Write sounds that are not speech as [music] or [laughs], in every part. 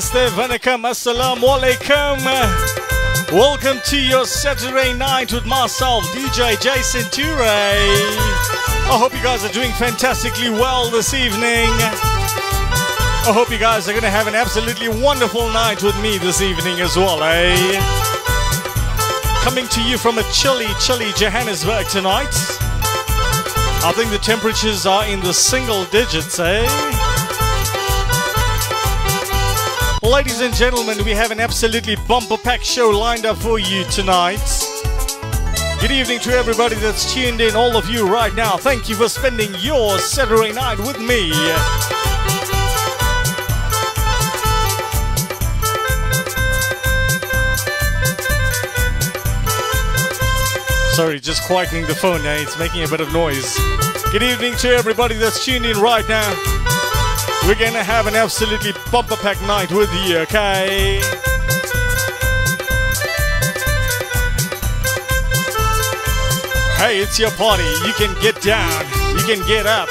Namaste, Assalamu Alaikum. Welcome to your Saturday night with myself, DJ Jason 2Ray. I hope you guys are doing fantastically well this evening. I hope you guys are going to have an absolutely wonderful night with me this evening as well, eh? Coming to you from a chilly, chilly Johannesburg tonight. I think the temperatures are in the single digits, eh? Ladies and gentlemen, we have an absolutely bumper pack show lined up for you tonight. Good evening to everybody that's tuned in, all of you right now. Thank you for spending your Saturday night with me. Sorry, just quietening the phone now. It's making a bit of noise. Good evening to everybody that's tuned in right now. We're gonna have an absolutely bumper pack night with you, okay? Hey, it's your party. You can get down, you can get up,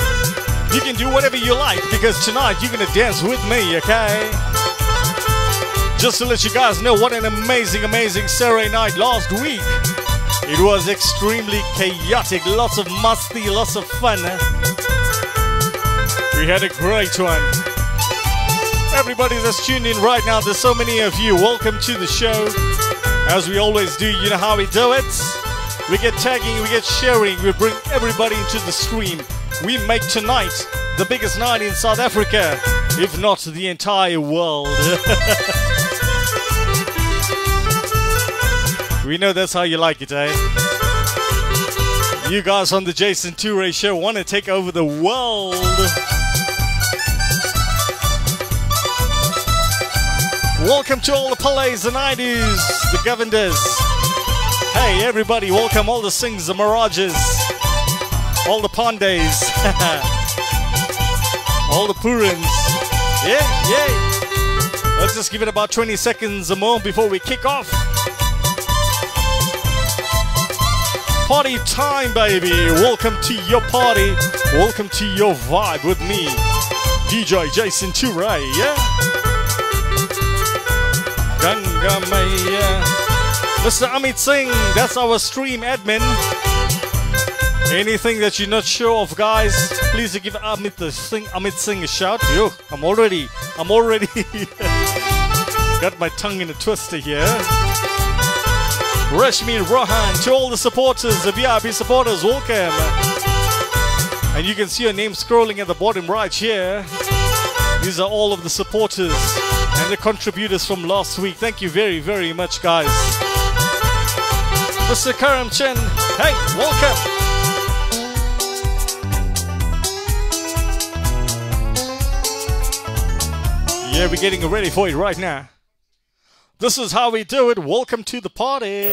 you can do whatever you like because tonight you're gonna dance with me, okay? Just to let you guys know what an amazing, amazing Saturday night last week. It was extremely chaotic, lots of musty, lots of fun. We had a great one. Everybody that's tuned in right now, there's so many of you. Welcome to the show. As we always do, you know how we do it. We get tagging, we get sharing, we bring everybody into the stream. We make tonight the biggest night in South Africa, if not the entire world. [laughs] we know that's how you like it, eh? You guys on the Jason 2Ray show want to take over the world. Welcome to all the Palais, and IDs, the Govenders. Hey, everybody, welcome all the Singhs, the Mirages, all the Pandeys, [laughs] all the Purins. Yeah, yeah. Let's just give it about 20 seconds more before we kick off. Party time, baby. Welcome to your party. Welcome to your vibe with me, DJ Jason 2Ray, yeah? Mr. Amit Singh, that's our stream admin. Anything that you're not sure of, guys, please give Amit Singh, Amit Singh a shout. Yo, I'm already, I'm already [laughs] got my tongue in a twister here. Rashmi Rohan, to all the supporters, the VIP supporters, welcome. And you can see your name scrolling at the bottom right here. These are all of the supporters and the contributors from last week. Thank you very, very much, guys. Mr. Karam Chen, hey, welcome. Yeah, we're getting ready for it right now. This is how we do it. Welcome to the party.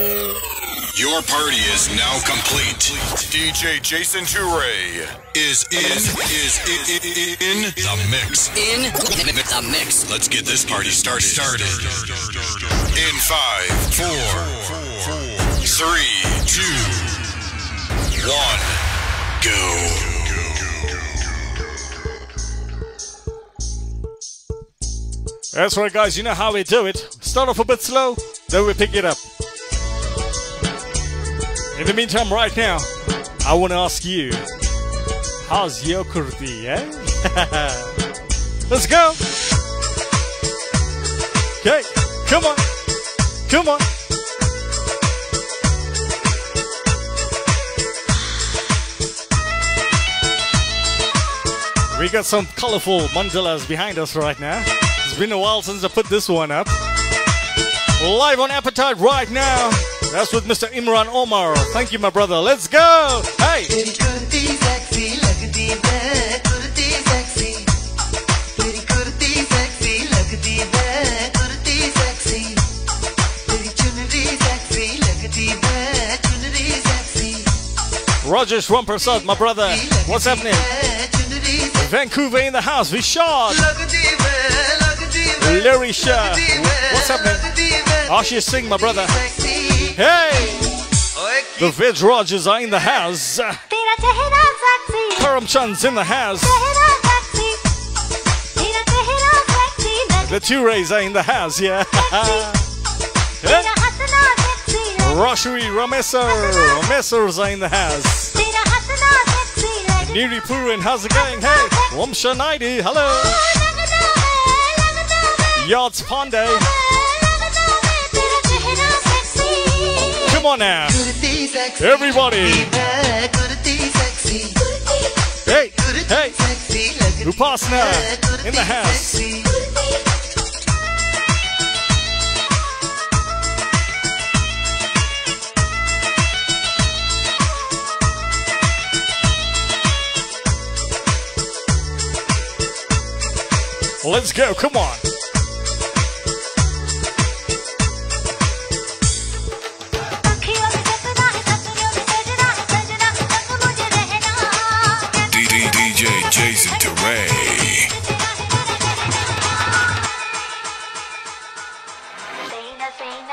Your party is now complete. DJ Jason 2Ray is in is in, in, the mix. In the mix. Let's get this party started. Started. In five, four, three, two, one, go. That's right, guys. You know how we do it. Start off a bit slow, then we pick it up. In the meantime, right now, I want to ask you, how's your kurti, eh? [laughs] Let's go. Okay, come on, come on. We got some colorful mandalas behind us right now. It's been a while since I put this one up. Live on Appetite right now. That's with Mr. Imran Omar. Thank you, my brother. Let's go. Hey. Roger Swampersad, my brother. What's happening? Vancouver in the house. Vishad. Larry Shah. What's happening? Ah, Ashish Singh, my brother. Hey! The Veg Rogers are in the house. Karamchand's in the house. The two rays are in the house, yeah. [laughs] Roshri Rameso, Ramesos are in the house. Niri Purin, how's it going? Hey, Wamsha Naidi, hello. Yards Pandey. Come on now. Everybody. Hey, hey. Upasana in the house. Let's go. Come on.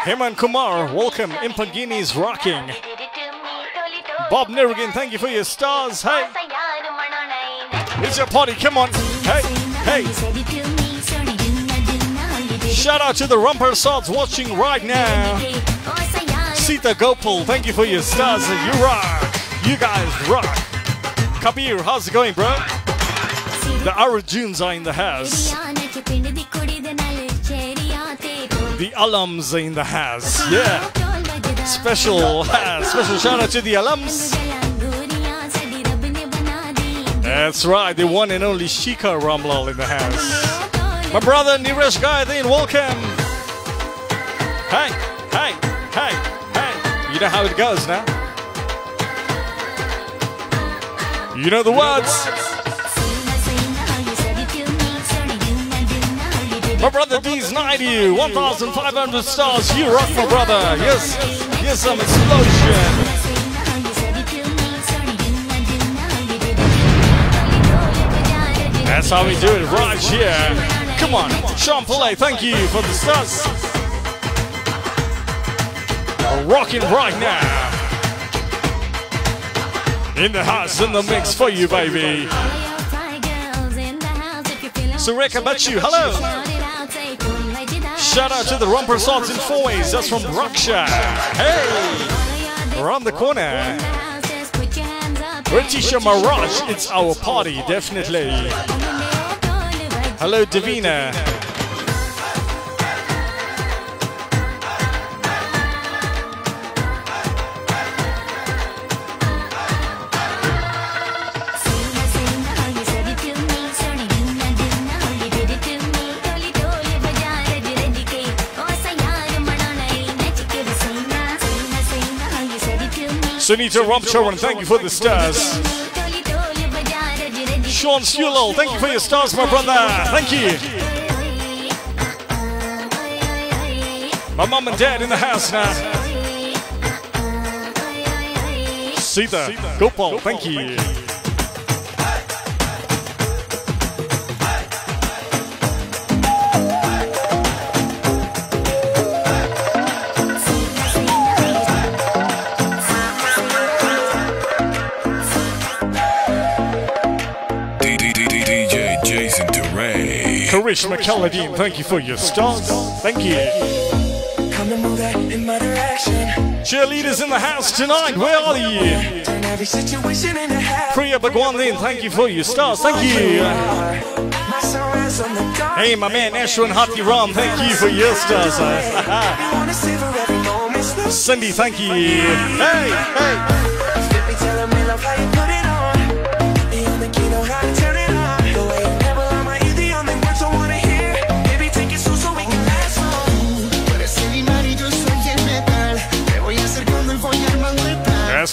Heman Kumar, welcome. Impagini is rocking. Bob Nerigan, thank you for your stars. Hey, it's your party, come on. Hey, hey. Shout out to the Rampersads watching right now. Sita Gopal, thank you for your stars. You rock. You guys rock. Kabir, how's it going, bro? The Arjuns are in the house. The alums in the house. Yeah. Special, [laughs] special shout out to the alums. That's right, the one and only Shika Ramlal in the house. My brother Niresh Gayadin, welcome. Hey, hey, hey, hey. You know how it goes now? You know the words. My brother D's 90, 1,500 stars. You rock, my brother. Yes, yes, some explosion. That's how we do it right here. Come on, Sean Pillay, thank you for the stars. Rocking right now. In the house, in the mix for you, baby. Sureka Bachu, hello. Shout out to the Rampersads in four ways. That's from Raksha. Hey, around the corner. Ritisha Maraj, it's our party, definitely. Hello, Davina. Sunita Romcharan, thank you for the stars. Sean Sewell, thank you for your stars, my brother. Thank you. My mom and dad in the house now. Sita, Gopal, thank you. Deray. Karishma thank you for your stars. Thank you. Cheerleaders in the house tonight, where are you? Priya Bhagwandin, thank you for your stars. Thank you. Hey, my man Ashwin Hati Ram, thank you for your stars. [laughs] Cindy, thank you. Hey, hey.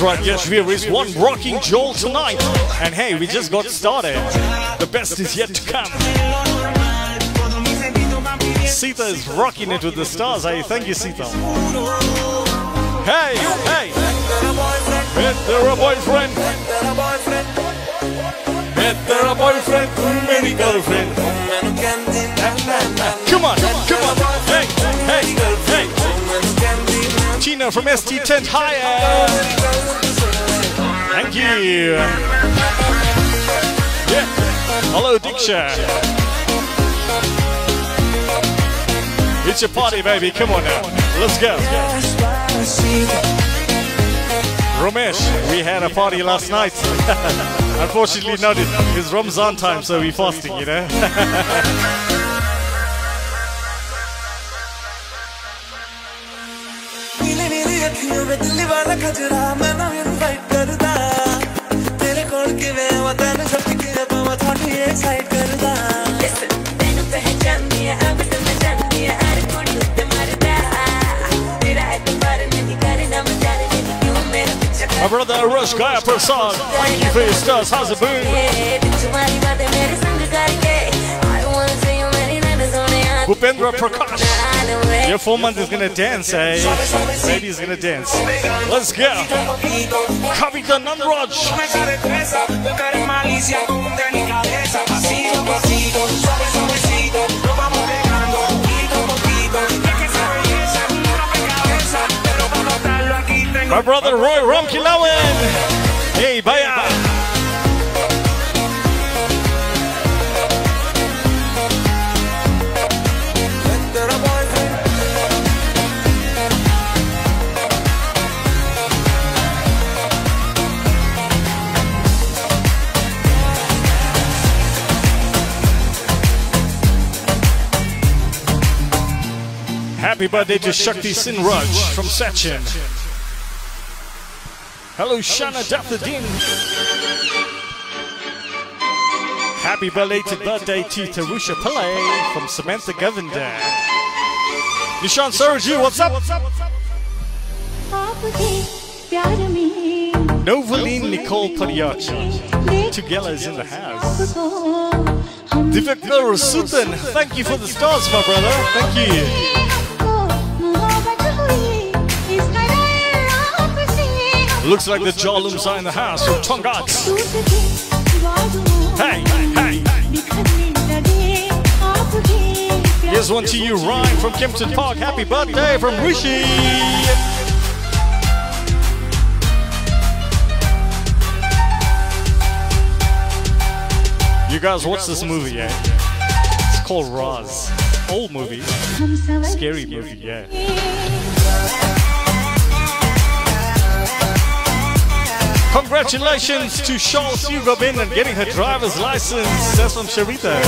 Right, Yashvir is one rocking Joel tonight. And hey, we just got started. The best is yet to come. Sita is rocking it with the stars. Hey, thank you, Sita. Hey, hey. Better a boyfriend. Better a boyfriend. Many girlfriend. Come on, come on. Hey, hey, hey. From ST Tent Higher. Thank you. Yeah. Hello, Diksha. It's your party, baby. Come on now. Let's go. Romesh, we had a party last night. [laughs] Unfortunately, not. It- It's Ramzan time, so we're fasting, you know. [laughs] My brother Rush guy, Prasad, thank you for your stars. How's it been? Bhupendra Prakash. Your four month is gonna dance, eh? Baby's gonna dance. Let's go. Kavita Nanraj. me sale presa tu cara malicia Happy birthday to Shakti Sin Sinraj from Sachin. Hello, Shana Daffodin. Happy belated birthday to Tarusha Pillay from Samantha Govender. Nishan Saraju, what's up? Novaline Nicole Padayachee. Together's in the house. Divakar Sutan, thank you for the stars, my brother. Thank you. Looks like the Jolums are in the house from Tongaat. Hey, hey, hey. Here's one to you, Ryan from Kempton Park. Happy birthday from Rishi. You guys watch this movie, yeah? It's called Raaz. Old movie. Scary movie, yeah. Congratulations to Charles Hugo Bin and getting her driver's license. That's from Sharita.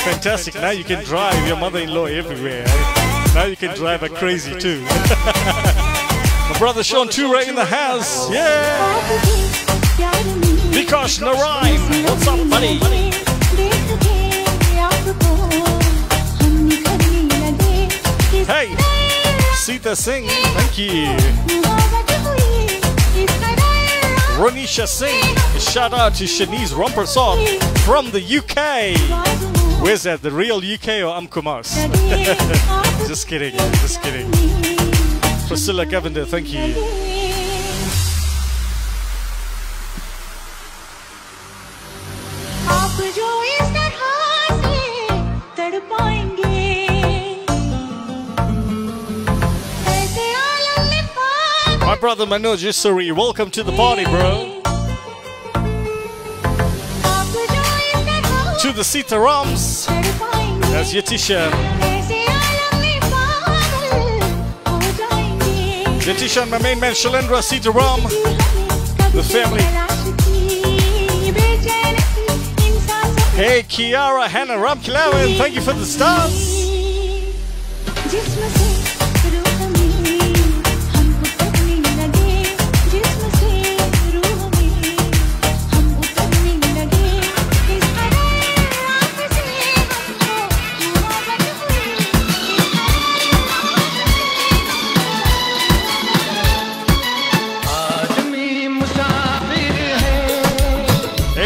Fantastic. Now you can drive your mother-in-law everywhere. Eh? Now you can drive her crazy too. [laughs] My brother Sean Toure in the house. Yeah. Vikash Narayan. What's up, buddy? Hey, Sita Singh, thank you. Ronisha Singh. Shout out to Shanice Romperson from the UK. Where's that? The real UK or Umkomaas? [laughs] just kidding, just kidding. Priscilla Cavender, thank you. brother Manoj Isari. Welcome to the party, bro. To the Sitarams. That's your t-shirt. My main man, Shalendra Sitaram. The family. Hey, Kiara, Hannah, Ram Kilawan, thank you for the stars.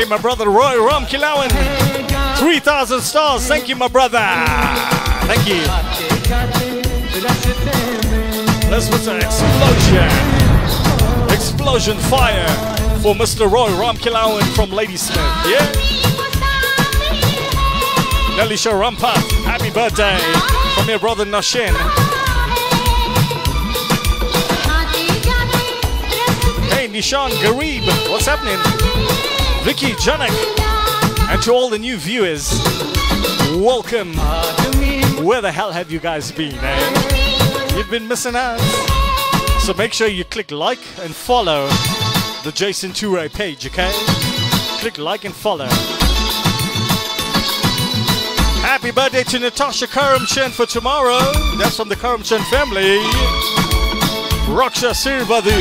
My brother Roy Ramkilawan, 3,000 stars. Thank you, my brother. Thank you. Let's put an explosion. Explosion fire for Mr. Roy Ramkilawan from Ladysmith. Yeah? Nelisha Rampa, happy birthday from your brother Nashin. Hey, Nishan Garib, what's happening? Vicky Janek. And to all the new viewers, welcome. Where the hell have you guys been? Eh? You've been missing out. So make sure you click like and follow the Jason 2Ray page, okay? Click like and follow. Happy birthday to Natasha Karamchan for tomorrow. That's from the Karamchan family. Raksha Sirbadu.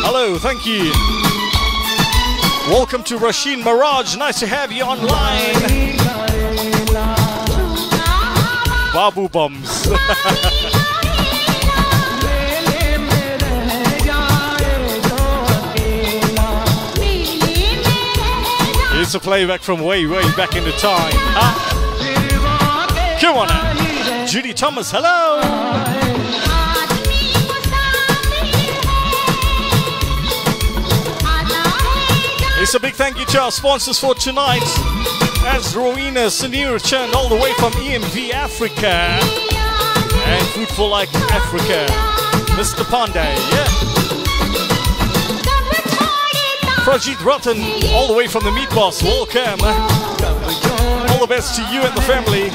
Hello, thank you. Welcome to Rasheen Mirage. Nice to have you online. Babu Bums. [laughs] It's a playback from way, way back in the time. Huh? Come on now. Judy Thomas, hello. It's a big thank you to our sponsors for tonight. As Rowena Sunir Chan, all the way from EMV Africa. And Food for Like Africa. Mr. Pandey, yeah. Prajit Ratan, all the way from the Meat Boss, welcome. All the best to you and the family.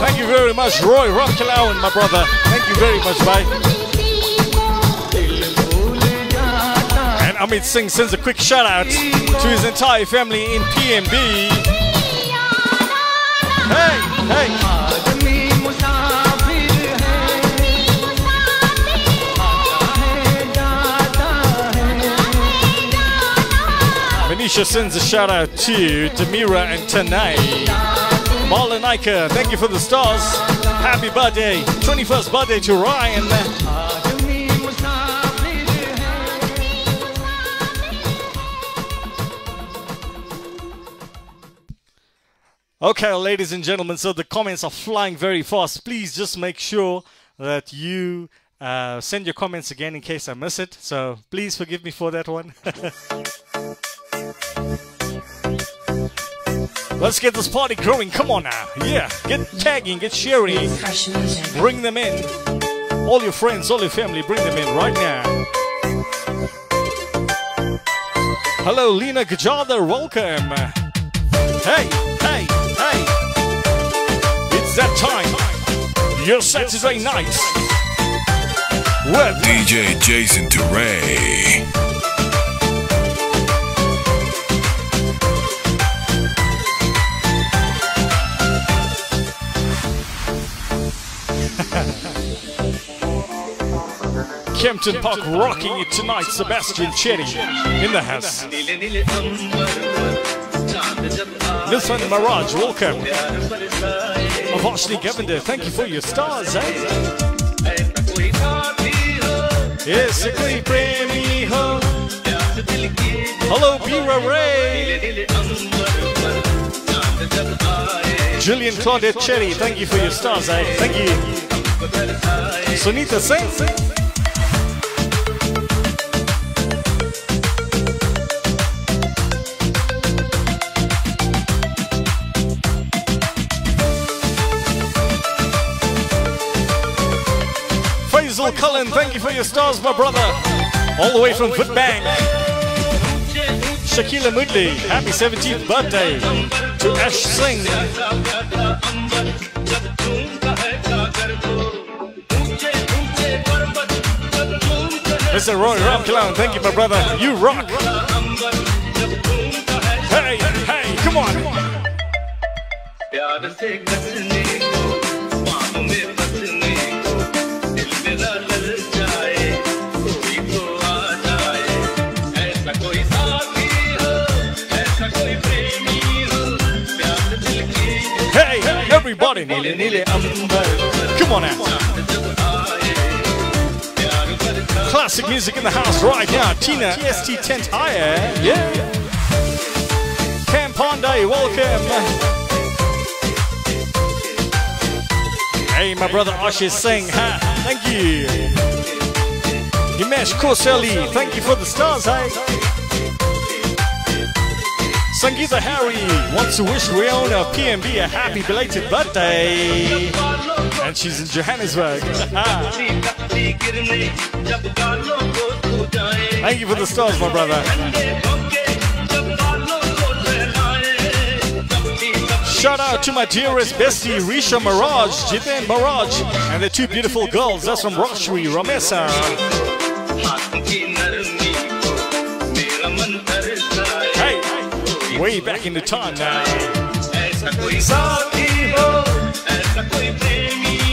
Thank you very much, Roy Ramkilawan, my brother. Thank you very much, bye. Amit Singh sends a quick shout out to his entire family in PMB. Hey, hey. Manisha sends a shout out to Demira and Tanay. Marlon Iker, thank you for the stars. Happy birthday, 21st birthday to Ryan. Okay, ladies and gentlemen, so the comments are flying very fast. Please just make sure that you uh, send your comments again in case I miss it. So please forgive me for that one. [laughs] Let's get this party growing. Come on now. Yeah, get tagging, get sharing. Bring them in. All your friends, all your family, bring them in right now. Hello, Lena Gajadar. Welcome. Hey, hey. It's that time. Your Saturday night. With DJ Jason 2Ray. Kempton Park rocking it tonight. Sebastian Chetty in the house. Listen, Mirage, welcome. Avashni Govender, thank you for your stars, eh? Yes. Hello, Bira Ray. Julian Claudette Cherry, thank you for your stars, eh? Thank you. Sunita Singh. Faisal Cullen, thank you for your stars, my brother. All the way from Footbank. Shakila Moodley, happy 17th birthday to Ash Singh. Mr. Roy Ramkilawan, thank you, my brother. You rock. Hey, hey, come on. Come on now. Classic music in the house right now. Tina, TST Tent. Yeah. Cam Pandey, welcome. Hey, my brother Ashish Singh. Ha, thank you. Himesh Koseli, thank you for the stars, hey. Sangeeta Harry wants to wish Riona of PMB a happy belated birthday. And she's in Johannesburg. [laughs] Thank you for the stars, my brother. Shout out to my dearest bestie, Risha Mirage, Jiten Mirage, and the two beautiful girls. That's from Roshri Ramesa. way back into time now.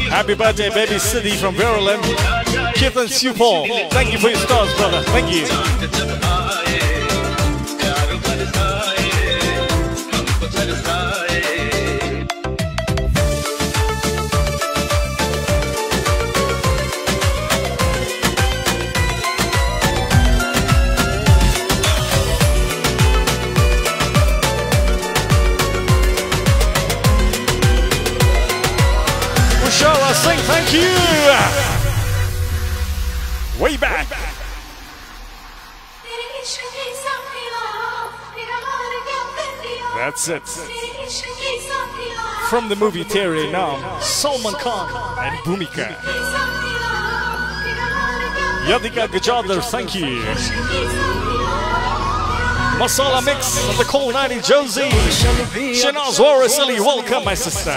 Happy birthday, baby City from Verulam. Kith and Supal. Thank you for your stars, brother. Thank you. Back. That's it. From the movie Tere Naam, Salman Khan and Bhumika. Yadika Gajadar, thank you. Masala Mix of the Cool 90 Josie. Shanaz Warasili, welcome, my sister.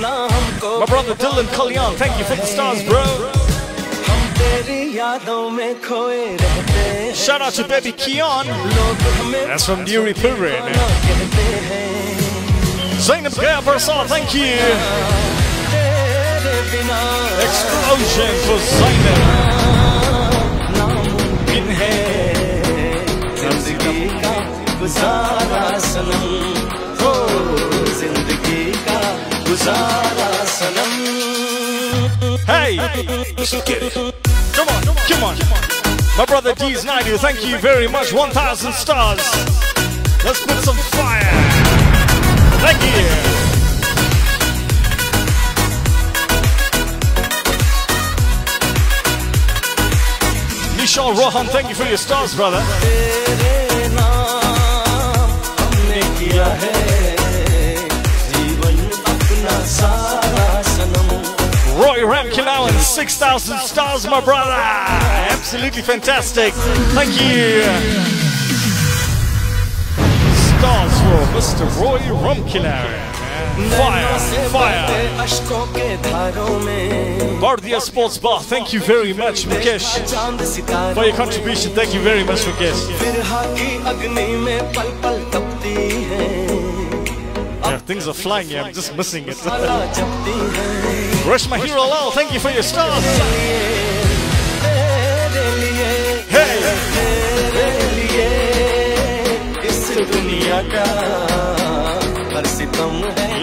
My brother Dylan Kalyan, thank you for the stars, bro. Shout out to baby Kian. That's from Nuri Purin. Zainab Gabarsal, thank you. Explosion for Zainab. Hey, come on, come on. My brother D's 90, thank you very much. 1,000 stars. Let's put some fire. Thank you. Nishal Rohan, thank you for your stars, brother. Roy Ramkilawan 6,000 stars, my brother. Absolutely fantastic. Thank you. Stars for Mr. Roy Ramkilawan. Fire, fire. Bardia Sports Bar, thank you very much, Mukesh, for your contribution. Thank you very much, Mukesh. Yeah, things are flying yeah, I'm just missing it. Rush my Hero Lal, thank you for your stars. Hey,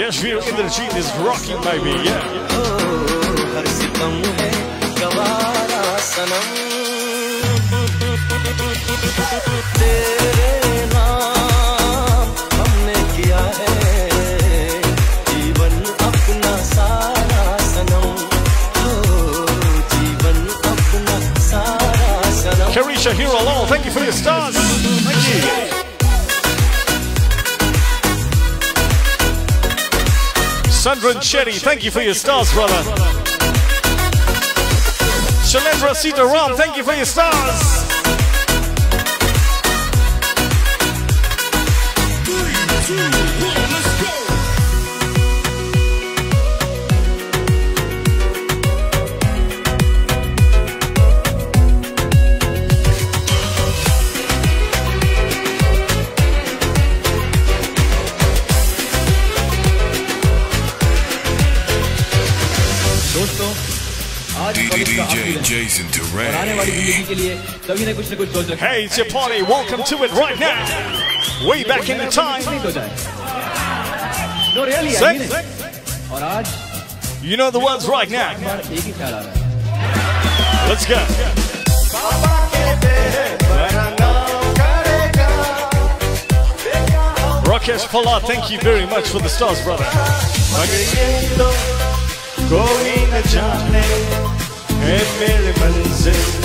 Yashvir Indrajit is rocking, baby. Yeah. Karisha Shahir Alon. Thank you for your stars. Thank you. Sandra and thank you for your stars, brother. Shalendra Sitaram, thank you for your stars. Three, two, Hey, it's your party. Welcome to it right now. Way back in the time. No, really, I. You know the words right now. Let's go. Rakesh Pollard, thank you very much for the stars, brother. Okay.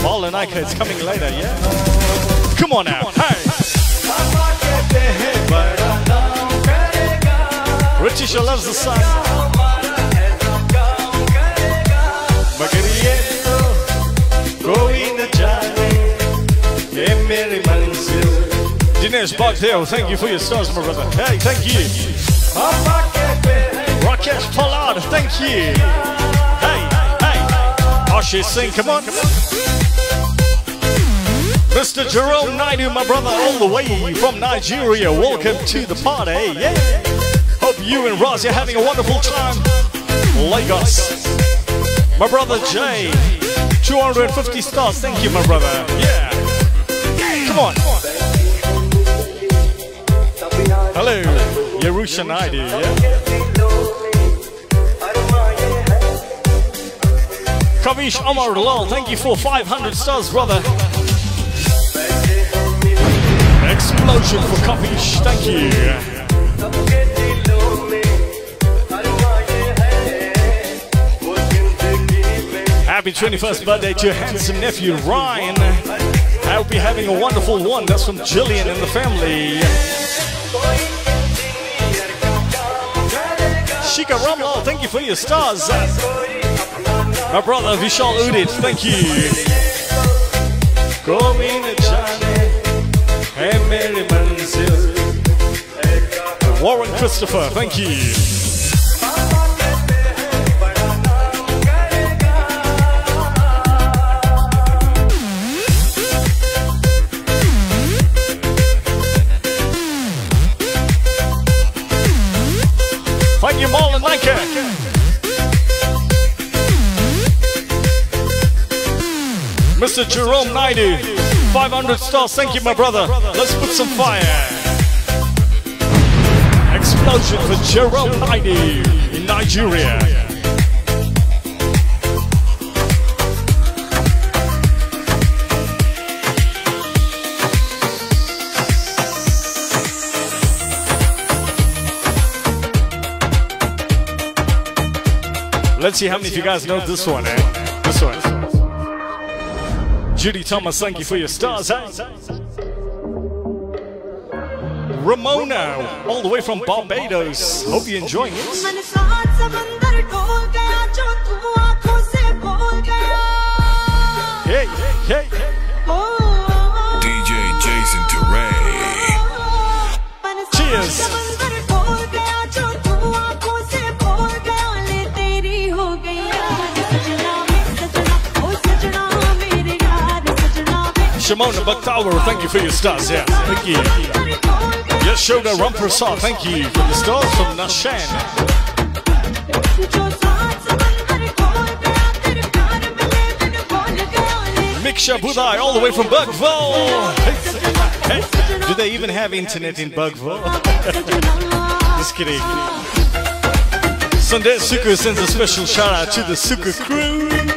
Paul and Ika, it's coming later, yeah? Come on now. Hey! Richie sure loves the sun. Dinesh Bogdale, thank you for your stars, my brother. Hey, thank you. Rakesh Pollard, thank you. Ashish Singh, come on. Mr. Jerome Naidu, my brother, all the way from Nigeria. Welcome to the party. Yeah. Hope you and Roz are having a wonderful time. Lagos. My brother Jay, 250 stars. Thank you, my brother. Yeah. Come on. Hello, Yerusha Naidu. Yeah. Kavish Omar Lal, thank you for 500 stars, brother. Explosion for Kavish, thank you. Happy 21st birthday to your handsome nephew Ryan. I hope you're having a wonderful one. That's from Jillian and the family. Shika Ramlal, thank you for your stars. My brother Vishal Udit, thank you. Warren Christopher, thank you. Mr. Jerome Naidu, 500 stars. Thank you, my brother. Let's put some fire. Explosion for Jerome Naidu in Nigeria. Let's see how many of you guys know this one, eh? This one. Judy Thomas, thank you for your stars. eh? Ramona, all the way from Barbados. Hope you're enjoying it. Shimona thank you for your stars. Yeah, thank you. Yashoda Ramprasad, thank you for the stars from Nashan. Miksha Budai, all the way from Bugville. Do they even have internet in Bugville? [laughs] Just kidding. Sunday Suku sends a special shout out to the Suku crew.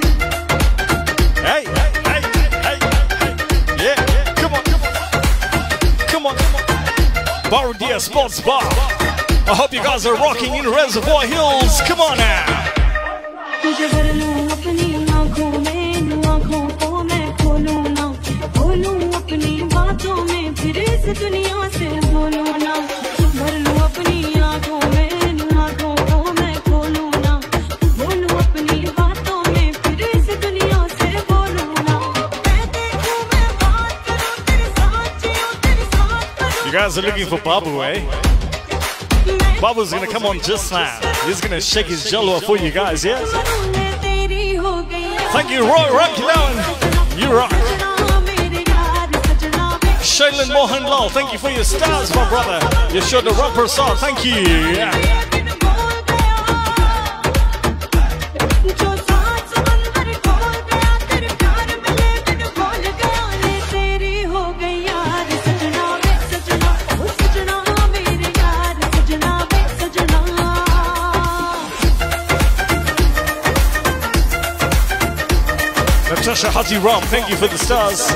Sports Bar. I hope you guys are rocking in Reservoir Hills. Come on now. guys are looking for Babu, eh? Babu's gonna come on just now. He's gonna shake his jalwa for you guys, yeah? Thank you, Roy Ramkilawan. You rock. Shaylen Mohan Lal. thank you for your stars, my brother. You showed the rock off. Thank you. Yeah. Natasha Haji thank you for the stars.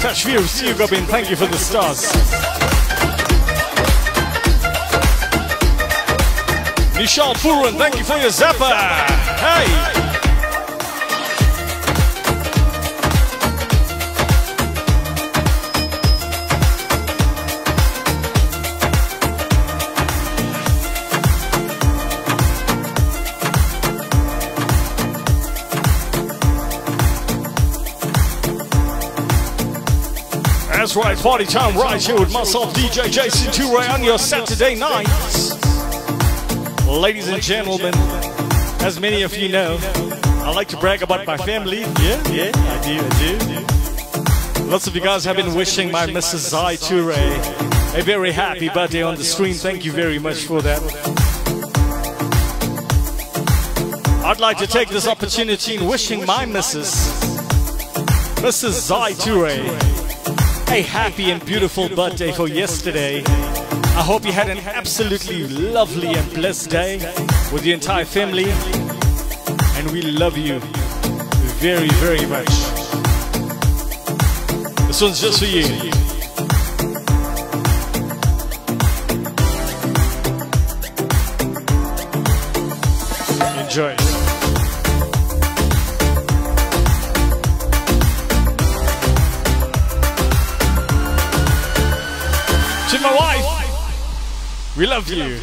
Tashvir Siyugabin, thank you for the stars. Nishal Puran, thank you for your zapper. Hey. That's right, party time right here with myself, DJ Jason 2Ray, on your Saturday nights. Ladies and gentlemen, as many of you know, I like to brag about my family. Yeah, yeah, I do, I do. Lots of you guys have been wishing my Mrs. Zai 2Ray a very happy birthday on the screen. Thank you very much for that. I'd like to take this opportunity in wishing my Mrs. Mrs. Zai 2Ray a happy and beautiful birthday for yesterday. I hope you had an absolutely lovely and blessed day with your entire family. And we love you very, very much. This one's just for you. Enjoy. We love you.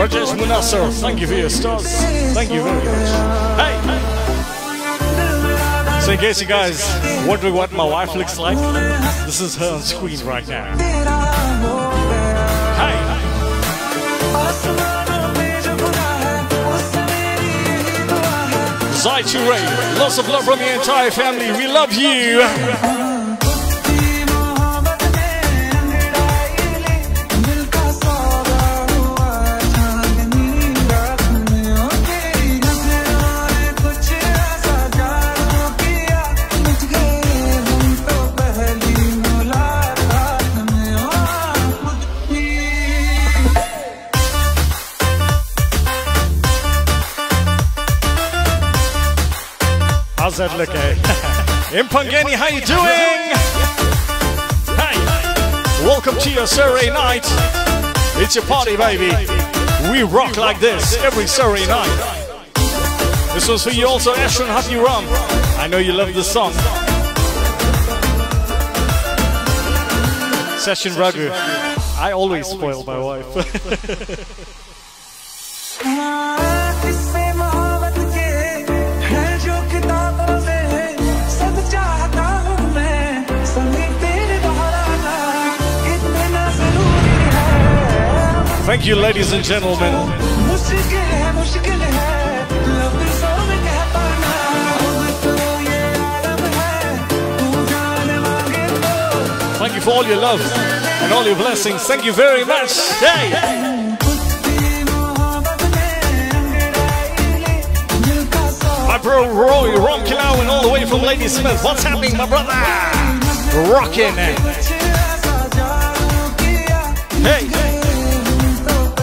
Rajesh you. Thank you for your stars. Thank you very much. Hey! In case you guys wondering what my wife looks like, this is her on screen right now. Hey! Zai 2Ray, lots of love from the entire family. We love you. Look, eh? [laughs] Empangeni, how you doing? Hey! Welcome to your Surrey night. It's your party, baby. We rock like this every Surrey night. This one's for you also, Ashton Happy Rum. I know you love this song. Session Ragu. I always spoil my wife. [laughs] Thank you, ladies and gentlemen. Thank you for all your love and all your blessings. Thank you very much. Hey. My bro Roy Ramkilawan and all the way from Ladysmith. What's happening, my brother? Rocking it.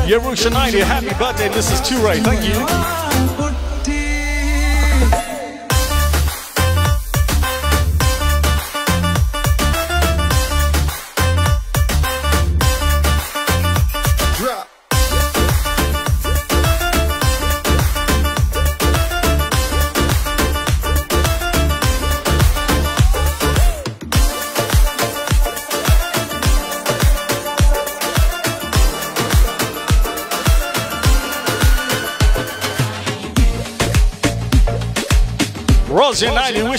Yerusha 90, happy birthday. This is 2Ray. Thank you.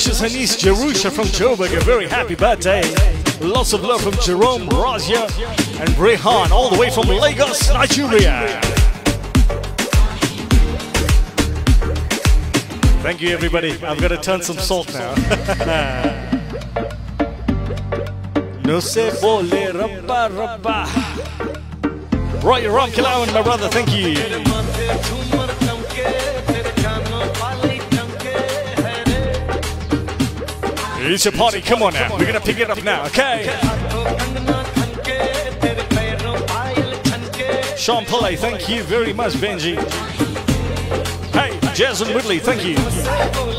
Wishes niece Jerusha from Joburg a very happy birthday. Lots of love from Jerome, Rosia, and Rehan all the way from Lagos, Nigeria. Thank you, everybody. I'm gonna turn some salt now. [laughs] no se bole rabba rabba. Roy Ramkilawan, my brother, thank you. It's a party, come on now. We're gonna pick it up now, okay? Sean Pillay, thank you very much, Benji. Hey, Jason Woodley, thank you.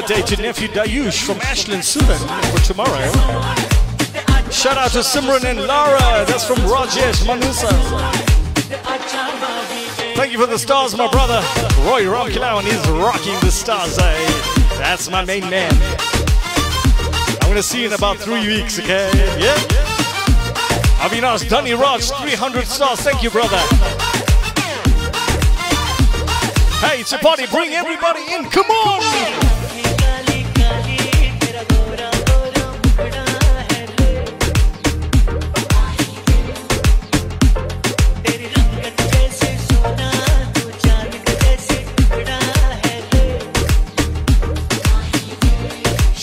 Birthday to nephew Dayush from Ashland Sudan for tomorrow. Shout out to Simran and Lara. That's from Rajesh Manusa. Thank you for the stars, my brother. Roy Ramkilawan is rocking the stars, eh? That's my main man. I'm gonna see you in about three weeks, okay? Yeah? Avinash Dunny Raj, 300 stars. Thank you, brother. Hey, it's a party. Bring everybody in. Come on.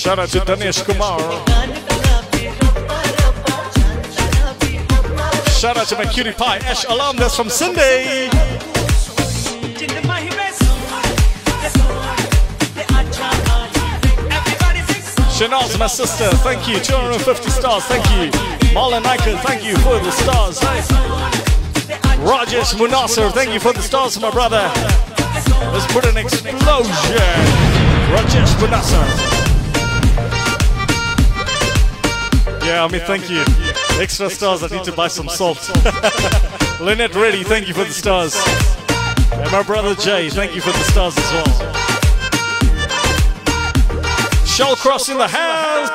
Shout out to Danesh Kumar. Shout out to my cutie pie, Ash Alam. That's from Sunday. Chanel's my sister. Thank you. 250 stars. Thank you. Marlon Iker, thank you for the stars. Rajesh Munasir, thank you for the stars, my brother. Let's put an explosion. Rajesh Munasir. Yeah, I mean, thank you. Extra stars, I need to buy some salt. [laughs] Lynette Reddy, thank you for the stars. And my brother Jay, thank you for the stars as well. Shallcross in the house.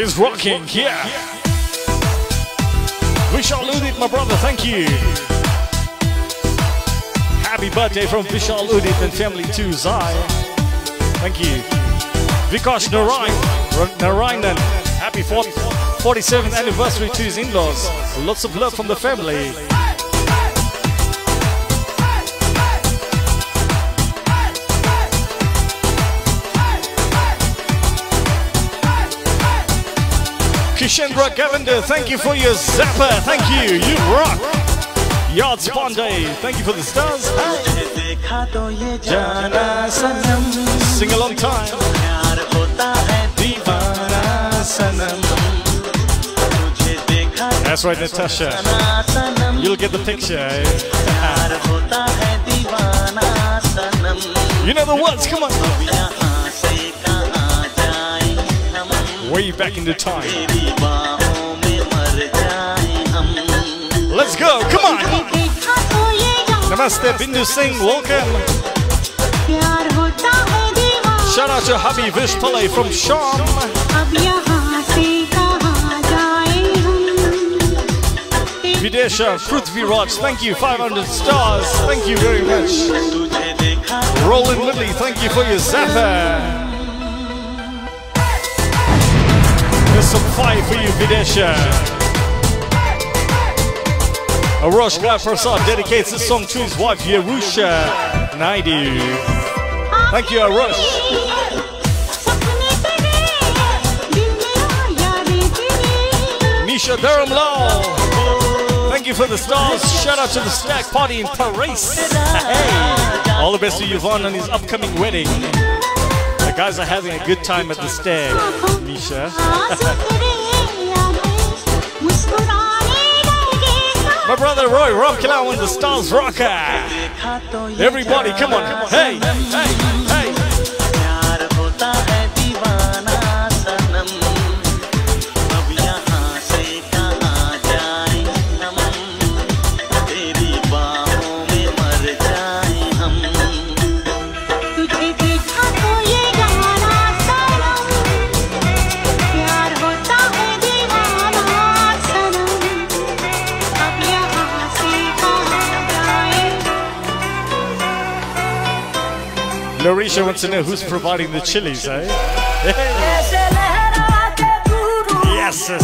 Is rocking, yeah. Vishal Udit, my brother, thank you. Happy birthday from Vishal Udit and family to Zai. Thank you. Vikash Narayan, Narayanan, happy 40, 47th anniversary to his in-laws. Lots of love from the family. Kishendra Govender, thank you for your zapper. Thank you. You rock. Yard Sponday, thank you for the stars. Sing along time. That's right, Natasha. You'll get the picture. eh? You know the words, come on. way back into time. Let's go, come on! Namaste, Bindu Singh, welcome. Shout out to Habi Vishpale from Sham. Videsha Prithviraj, thank you, 500 stars, thank you very much. Roland Lilly, thank you for your zapper. some fire for you, Videsha. Arosh Glad Prasad dedicates this song to his wife, Yerusha Naidu. Thank you, Arosh. Misha Durham Law. Thank you for the stars. Shout out to the stack party in Paris. Hey. All the best to Yvonne and his upcoming wedding guys are having a good time at the stag, Misha. My brother Roy Ramkilawan and the Stars Rocker. Everybody, come on, come on. Hey, hey. Dorisha wants to know who's providing the chilies, eh? [laughs] yes, yes.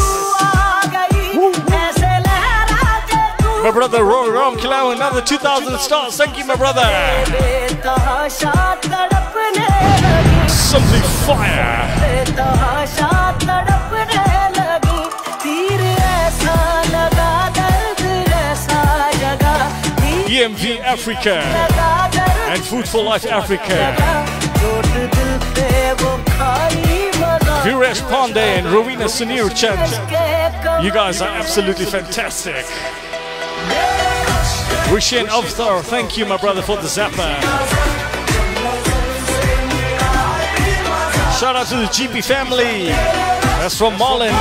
My brother Roy Ramkilawan, another 2,000 stars. Thank you, my brother. Something fire. EMV Africa and Food for Life Africa. Viresh Pandey and Rowena Sunir You guys are absolutely fantastic. Rishin Avtar, thank you my brother for the zapper. Shout out to the GP family. That's from Marlin.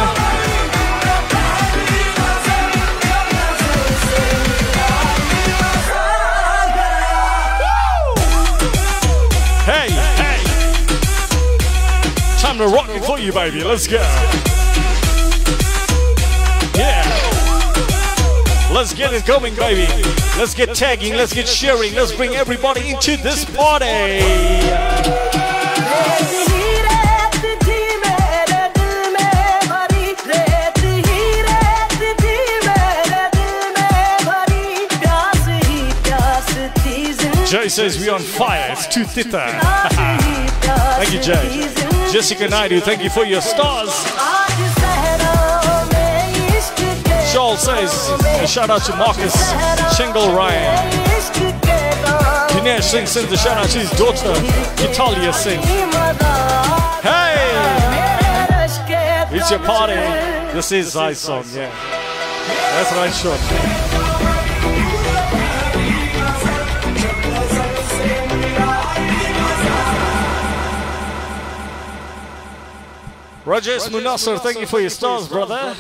time to rock it for you, baby. Let's go. Yeah. Let's get it going, baby. Let's get tagging. Let's get sharing. Let's bring everybody into this party. Jay says we're on fire. It's too thitter. [laughs] Thank you, Jay. Jessica Naidu, thank you for your stars. Shawl says, a shout out to Marcus Shingle Ryan. Dinesh Singh sends a shout out to his daughter, Italia Singh. Hey! It's your party. This is Zai Song, yeah. That's right, Sean. Rajesh Munasar, thank you for your stars, brother.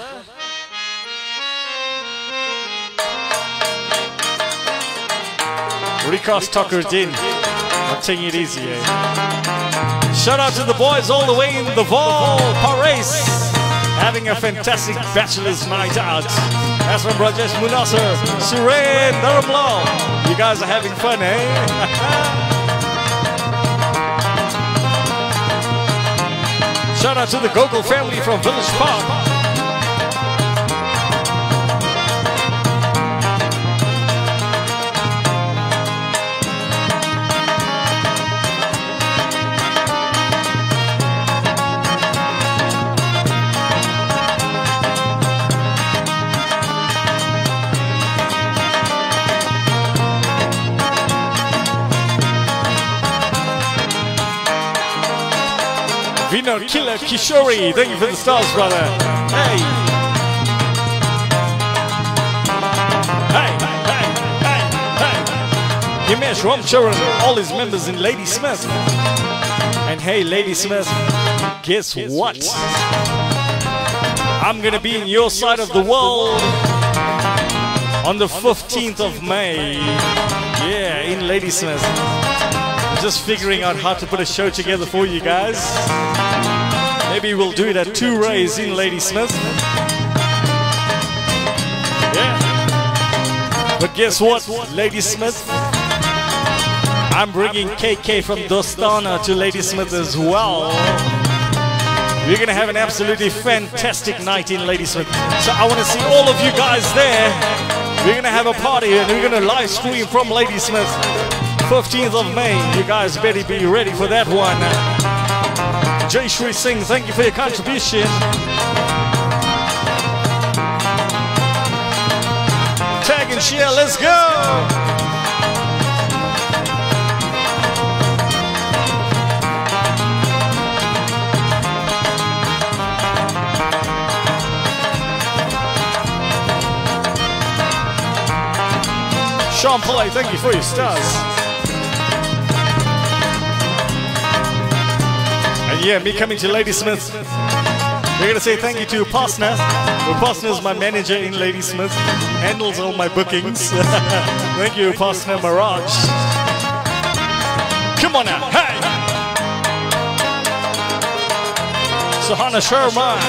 Rikas Tucker Din. I'm taking it easy, eh? Shout out to the boys all the way in the Val, Paris. Having a fantastic bachelor's night out. That's from Rajesh Munasar, Suren, Dharamlal. You guys are having fun, eh? [laughs] Shout out to the Gogol family from Village Park. Vino Killer Kishori, thank you for the stars, brother. Hey. Hey, hey, hey, hey. Himesh Ramcharan, all his members in Ladysmith. And hey, Ladysmith, guess what? I'm gonna be in your side of the world on the 15th of May. Yeah, in Ladysmith. I'm just figuring out how to put a show together for you guys. Maybe we'll do it at two rays in Ladysmith. Yeah. But guess what, Ladysmith? I'm bringing KK from Dostana to Ladysmith as well. We're gonna have an absolutely fantastic night in Ladysmith. So I wanna see all of you guys there. We're gonna have a party and we're gonna live stream from Ladysmith. 15th of May. You guys better be ready for that one. Jay Shri Singh, thank you for your contribution. Tag and share, let's go! Sean Pillay, thank you for your stars. Yeah, me coming to Ladysmith. We're gonna say thank you to Pasna. Well, Pasna is my manager in Ladysmith, handles all my bookings. [laughs] thank you, Pasna Mirage. Come on now, hey! Sahana Sharma,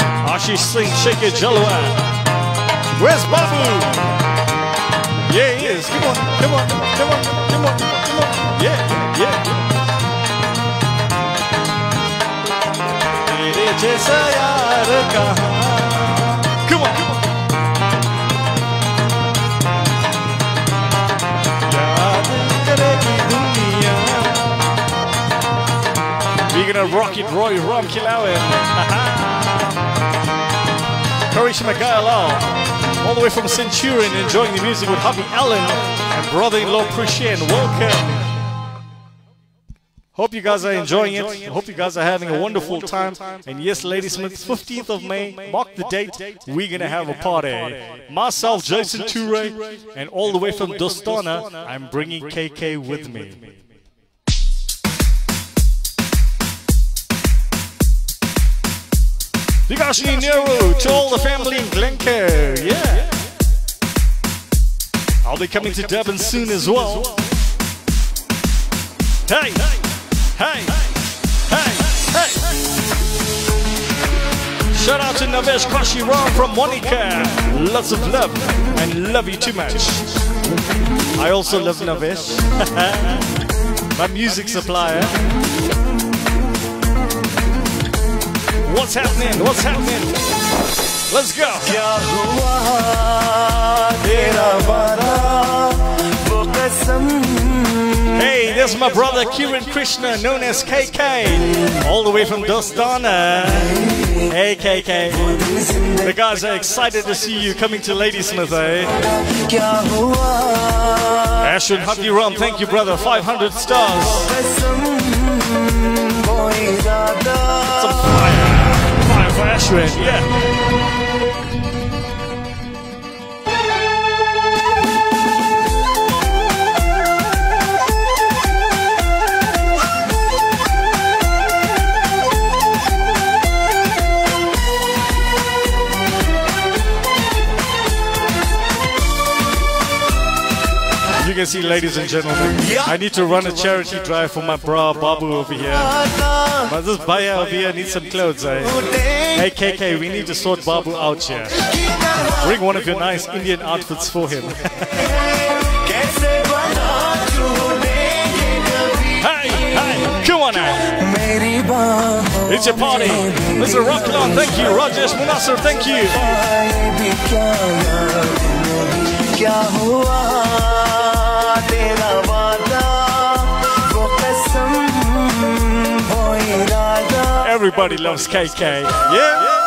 ah, Ashish Singh, Shake It Jalwa. Where's Babu? Yeah, he is. Come on, come on, come on, come on, come on. Yeah, yeah. तुझे सयार कहा Come on, We're gonna rock it, Roy Ramkilawan. [laughs] Karish Magayalal, all the way from Centurion, enjoying the music with hubby Allen and brother-in-law Prishan. Welcome. Hope you guys are enjoying it. Hope you guys are having a wonderful time. And yes, Ladysmith, 15th of May, mark the date. We're gonna have a party. Myself, Jason 2Ray, and all the way from Dostana, I'm bringing KK with me. Higashi Nero to all the family in Glencoe, yeah. I'll be coming to Durban soon as well. Hey, hey, hey, hey. Shout out to Navesh Kashiram from Monica. Lots of love and love you too much. I also love Navesh, [laughs] my music supplier. What's happening? What's happening? Let's go. क्या हुआ तेरा वादा वो कसम Hey, there's my brother Kiran Krishna, known as KK, all the way from Dostana. Hey, KK. The guys are excited to see you coming to Ladysmith, eh? Ashwin run! thank you, brother. 500 stars. Some fire. Fire for Ashwin, yeah. legacy, ladies and gentlemen. I need to run a charity drive for my bra Babu over here. But this buyer over here needs some clothes, eh? Hey, KK, we need to sort Babu out here. Bring one of your nice Indian outfits for him. hey, hey, come on. Eh? It's your party. Mr. Rocklon, thank you. Rajesh Munasser, thank you. तेरा वादा वो कसम वो इरादा Everybody loves KK. Yeah? Way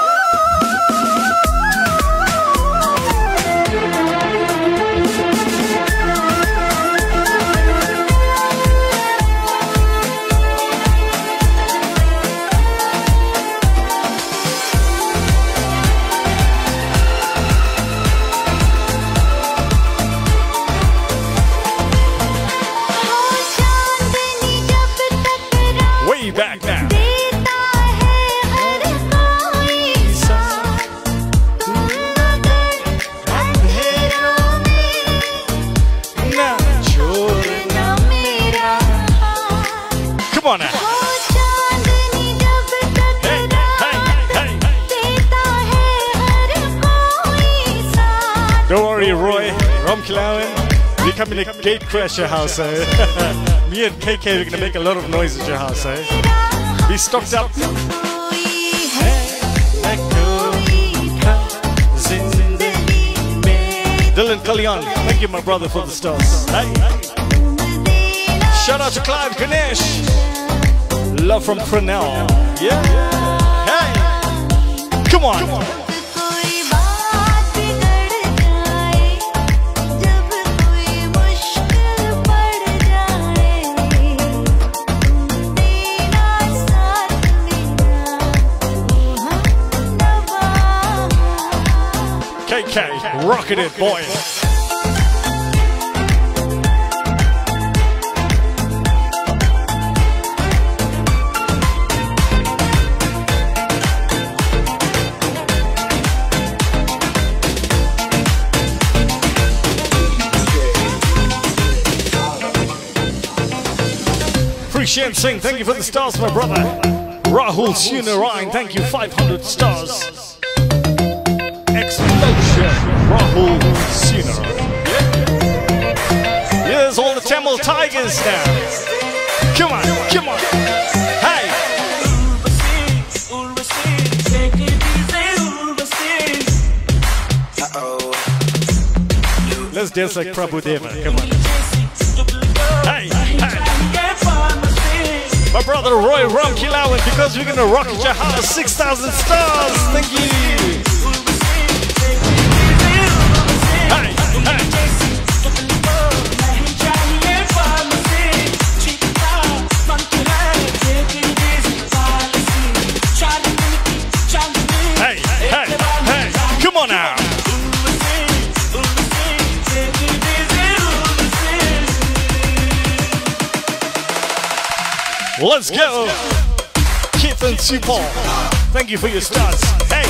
We're coming to gate crash your house, eh? [laughs] Me and KK, we're gonna make a lot of noise at your house, eh? Be stocked up. Dylan Kalyan, thank you, my brother, for the stars. Hey. Shout out to Clive Ganesh. Love from Pranell. Yeah. Hey. Come on. Rocking it, boy. Appreciate Singh, thank you for the stars, my brother. Rahul Sunarayan, thank you, 500 stars. Explosion, Rahul Sunarayan. Here's all the Tamil Tigers now. Come on, come on. Hey, let's dance like Prabhu Deva. Come on. Hey, hey. My brother Roy Ramkilawan, because we're gonna rock your house 6,000 stars. Thank you. Let's go. Keith and Supol. Thank you for your stars. Hey.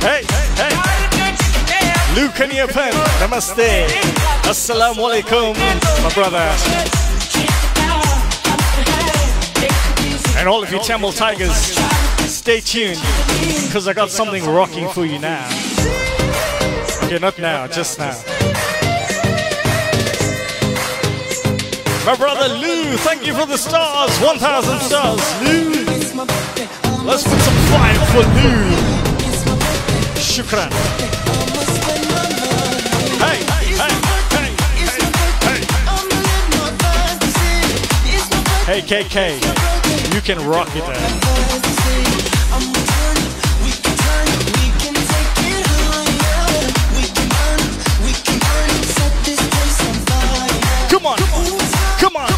Hey, hey. Luke pen. Namaste. Assalamu alaikum, my brother. And all of you Tamil Tigers, stay tuned, because I got something rocking for you now. Okay, not now, just now. My brother Lou, thank you for the stars, 1,000 stars. Lou, let's put some fire for Lou. Shukran. Hey, hey, hey, hey, hey. Hey, KK, you can rock it there. Come on, come on.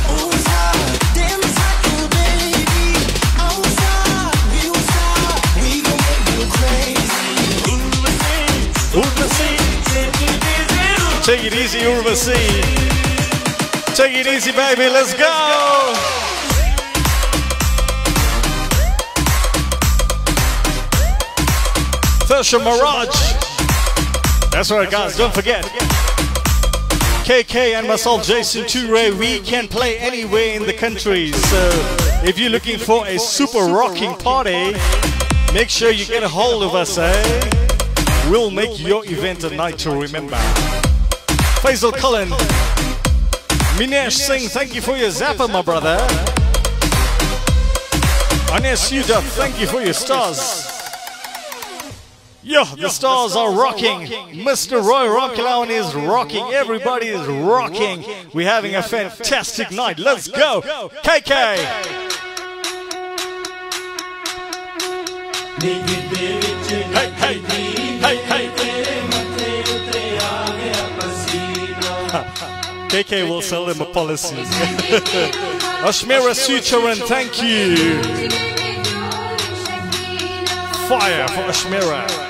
Take it easy, Urvasi. Take it easy, baby. Let's go. Thesha Mirage. That's right, guys. Don't forget. KK and myself, Jason 2Ray, we can play anywhere in the country. So if you're looking for a super rocking party, make sure you get a hold of us, eh? We'll make your event a night to remember. Faisal Cullen, Minesh Singh, thank you for your zapper, my brother. Anes Yuda, thank you for your stars. Yo, the stars are rocking. Mr. Roy Ramkilawan is rocking. Everybody is rocking. We're having a fantastic night. Let's go. KK. Hey, hey, hey, hey. KK will sell them a policy. [laughs] Ashmira Sucharan, thank you. Fire for Ashmira.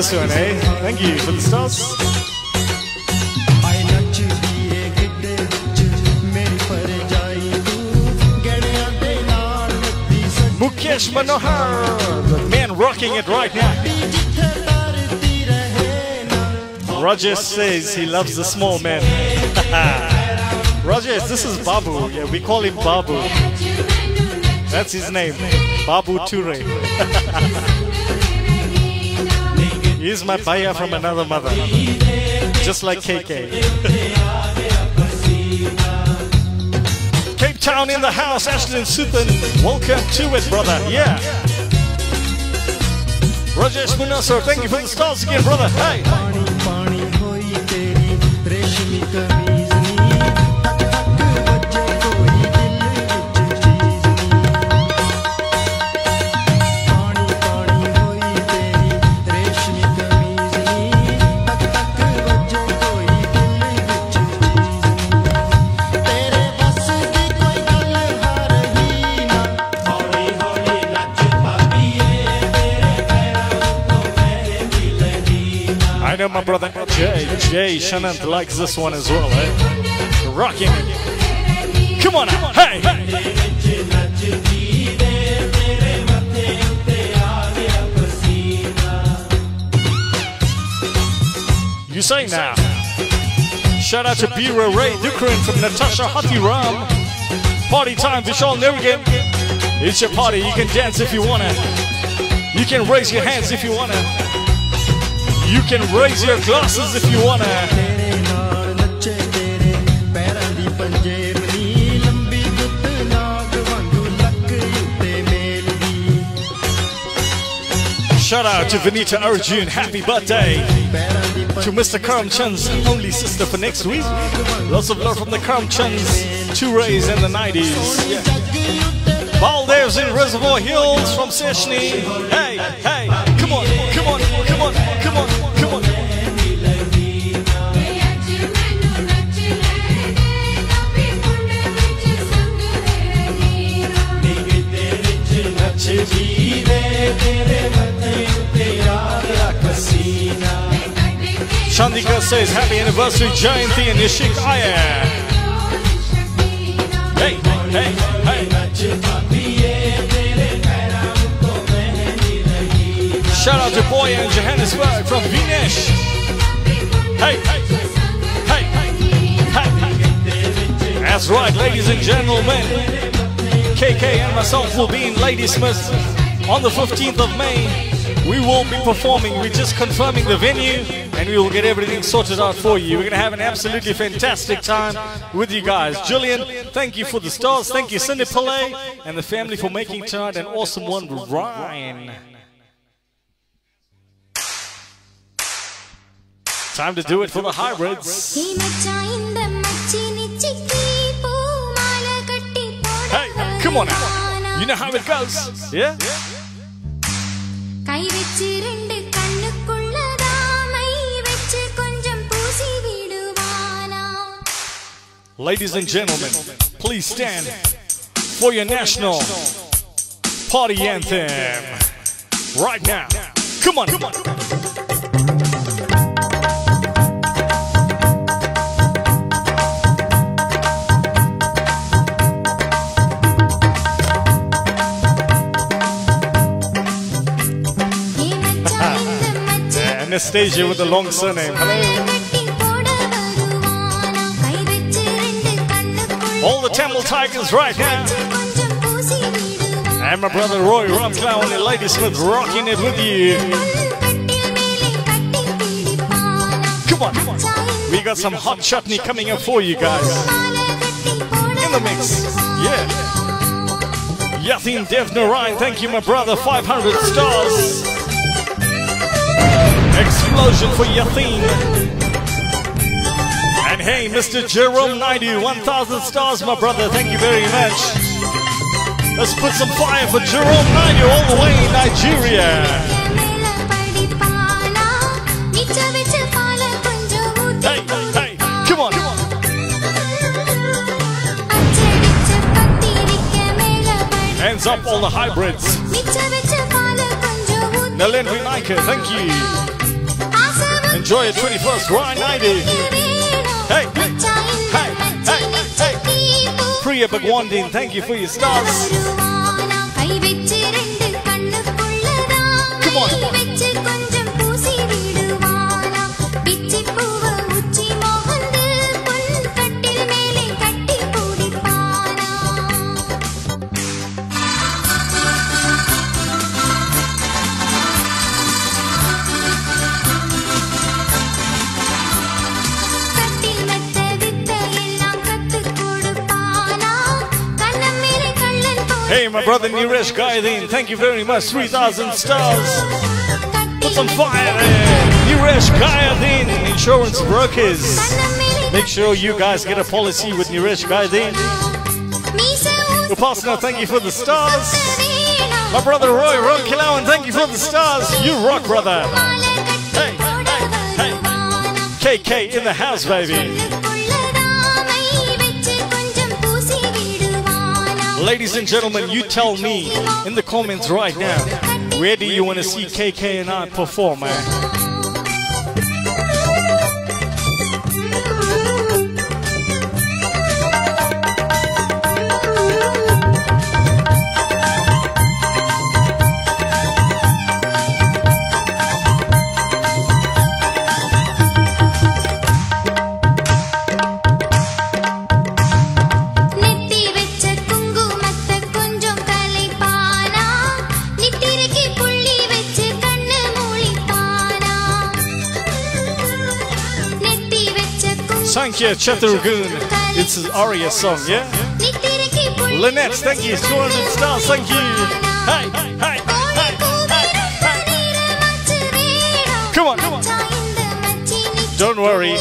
this one, eh? Thank you for the stars. Mukesh Manohar, the man rocking it right now. Rajesh says he loves the small man. [laughs] Rajesh, this is Babu. Yeah, we call him Babu. That's his name, Babu 2Ray. [laughs] He's my bhaiya from another mother. Just like KK. Cape Town in the house, Ashlyn Supan. Welcome to it, brother. Yeah. Rajesh Munasar, thank you for the stars again, brother. Hey. Jay, Shanant likes this one as well, eh? rocking. Come on now, hey, hey. You say now. Shout out to Bira Ray Dukrin from Natasha Hati Ram. Party time, Vishal Nerigan. It's your party. You can dance if you wanna. You can raise your hands if you wanna. You can raise your glasses if you wanna. Shout out to Venita Arjun, happy birthday. To Mr. Karamchand's only sister for next week. Lots of love from the Karamchands, two rays in the 90s. Yeah. In Reservoir Hills from Seshni. Hey, hey. Chandika says happy anniversary Jayanti and Nishik Iyer. Hey, hey, hey. Shout out to Boy and Johannesburg from Vinesh. Hey, hey, hey, hey, hey. That's right, ladies and gentlemen. KK and myself will be in Ladysmith on the 15th of May. We will be performing. We're just confirming the venue and we will get everything sorted out for you. We're going to have an absolutely fantastic time with you guys. Julian, thank you for the stars. Thank you, Cindy Pillay and the family for making tonight an awesome one. Ryan. Time to do it for the hybrids. Hey, come on now. You know how it goes. Yeah? Ladies and gentlemen, please stand for your national party anthem right now. Come on, come on. [laughs] Anastasia with the long surname. Hello. All the Tamil Tigers right now. And my brother Roy Ramkilawan and the Ladysmith rocking it with you. Come on. We got some hot chutney coming up for you guys. In the mix. Yeah. Yathin Dev Narayan, thank you, my brother. 500 stars. Explosion for Yathin. Hey, Mr. Jerome Naidu, 1,000 stars, my brother. Thank you very much. Let's put some fire for Jerome Naidu all the way in Nigeria. Hands up, all the hybrids. Nalendri Naika, thank you. Enjoy your 21st Ryan 90. Priya thank you for your stars. Hey, my brother Niresh Gaidin, thank you very much. 3,000 stars. Put some fire there. Niresh Gaidin, insurance brokers. Make sure you guys get a policy with Niresh Gaidin. Upasana, thank you for the stars. My brother Roy Ramkilawan, thank you for the stars. You rock, brother. Hey, hey, hey. KK in the house, baby. Ladies and gentlemen, you tell me in the comments right now, where do you want to see KK and I perform, man? Sankhya Chaturgun. It's an Arya song, yeah? Lynette, thank you. 200 stars, thank you. Hey, hey, hey, Come on, come on. Don't worry.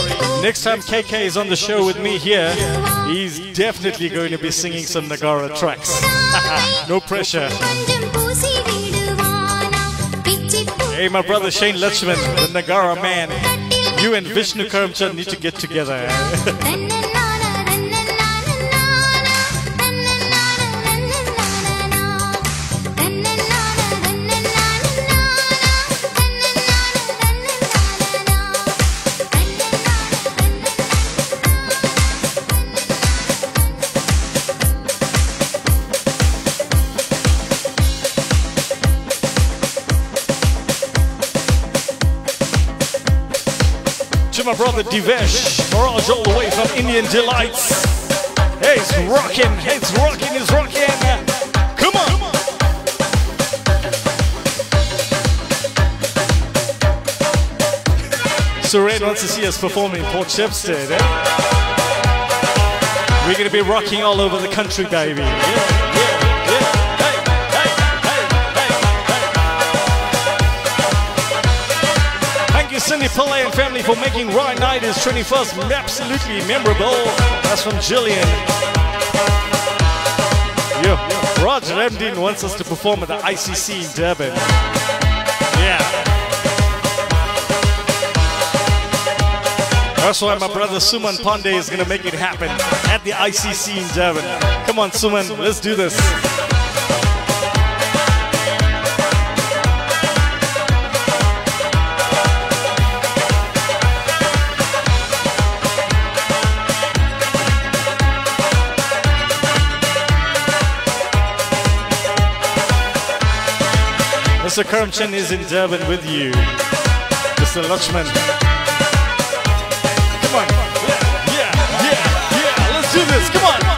Next time KK is on the show with me here, he's definitely going to be singing some Nagara tracks. [laughs] no pressure. Hey, my brother Shane Lutchman, the Nagara man. You and Vishnu Karamchand need to get together. [laughs] my brother Divesh, Mirage all the way from Indian Delights. Hey, it's rocking, it's rocking, it's rocking. Come on. Suren wants to see us perform in Port Shepstone. Eh? We're going to be rocking all over the country, baby. Yeah, Thank Pillay and family, for making Ryan Night his 21st absolutely memorable. That's from Jillian. Yo, Roger Ramdeen wants us to perform at the ICC in Durban. Yeah. That's why my brother Suman Pandey is going to make it happen at the ICC in Durban. Come on, Suman, let's do this. Mr. Karamchan is in Durban with you. Mr. Lachman. Come on. Yeah, yeah, yeah, yeah. Let's do this. Come on.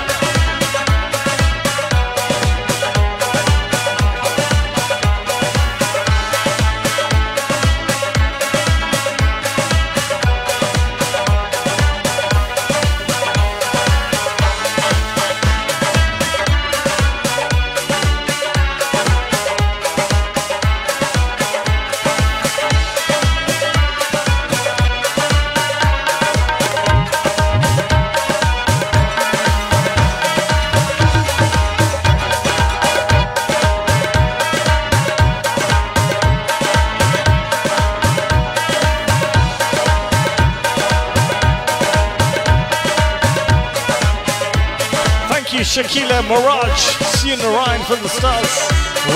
Shakila Mirage. Seeing the Ryan from the stars.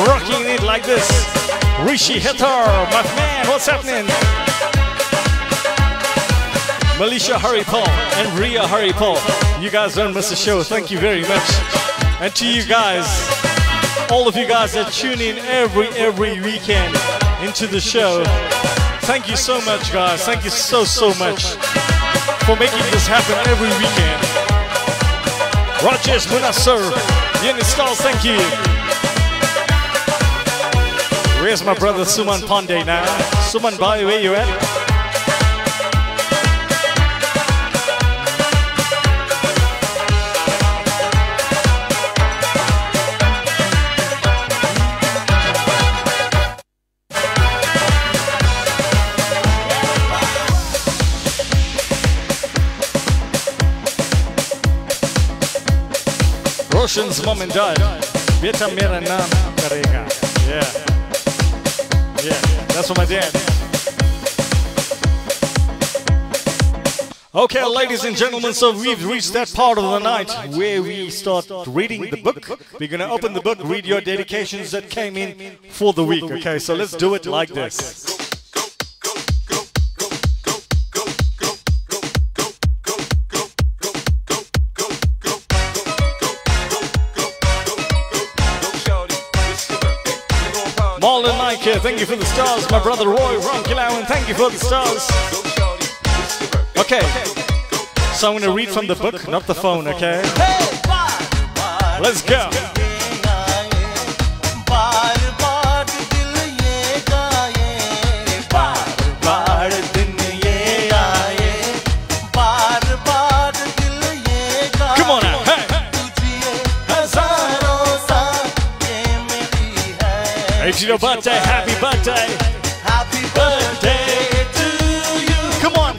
Rocking it like this. Rishi Hetar, my man, what's happening? Melisha Haripal and Ria Haripal. You guys don't miss the show. Thank you very much. And to you guys, all of you guys that tune in every every weekend into the show. Thank you so much, guys. Thank you so so much for making this happen every weekend. Rajesh Munasar, Yin Stars, thank you. Where's my brother Suman Pandey now? Suman Bhai, where you at? Roshan's mom and dad. Beta mera naam karega. Yeah. Yeah. That's for my dad. Okay, ladies and gentlemen, so we've reached that part of the night where we start reading the book. We're going to open the book, read your dedications that came in for the week. Okay, so let's do it like this. Thank you for the stars. My brother Roy Ramkilawan, thank you for the stars. Okay, so I'm going to read from the book, not the phone, okay? Let's go. Your birthday. Happy birthday. Happy birthday to you. Come on.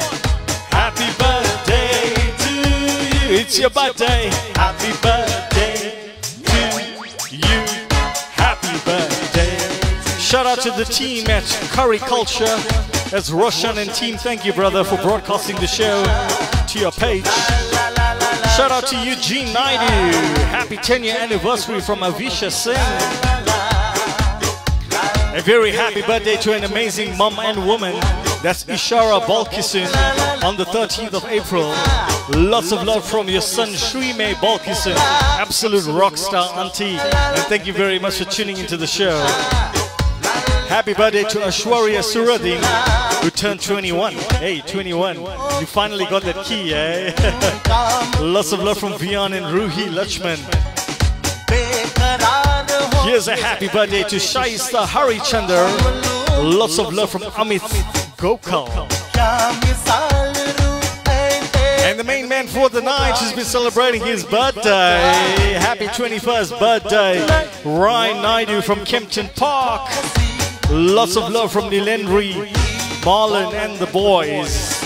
Happy birthday to you. It's your birthday. Happy birthday to you. Happy birthday. Shout out to the team at Curry Culture. That's Roshan and team. Thank you, brother, for broadcasting the show to your page. Shout out to Eugene Naidu. Happy 10 year anniversary from Avisha Singh. A very happy birthday to an amazing mom and woman. That's Ishara Balkisun on the 13th of April. Lots of love from your son Shrime Balkisun. Absolute rock star auntie. And thank you very much for tuning into the show. Happy birthday to Ashwarya Suradin, who turned 21. Hey, 21. You finally got that key, eh? [laughs] Lots of love from Vian and Ruhi Lachman. Here's a happy birthday to Shaista Harichander. Lots of love from Amit Gokal. And the main man for the night has been celebrating his birthday. Happy 21st birthday, Ryan Naidu from Kempton Park. Lots of love from Nilendri, Marlon, and the boys.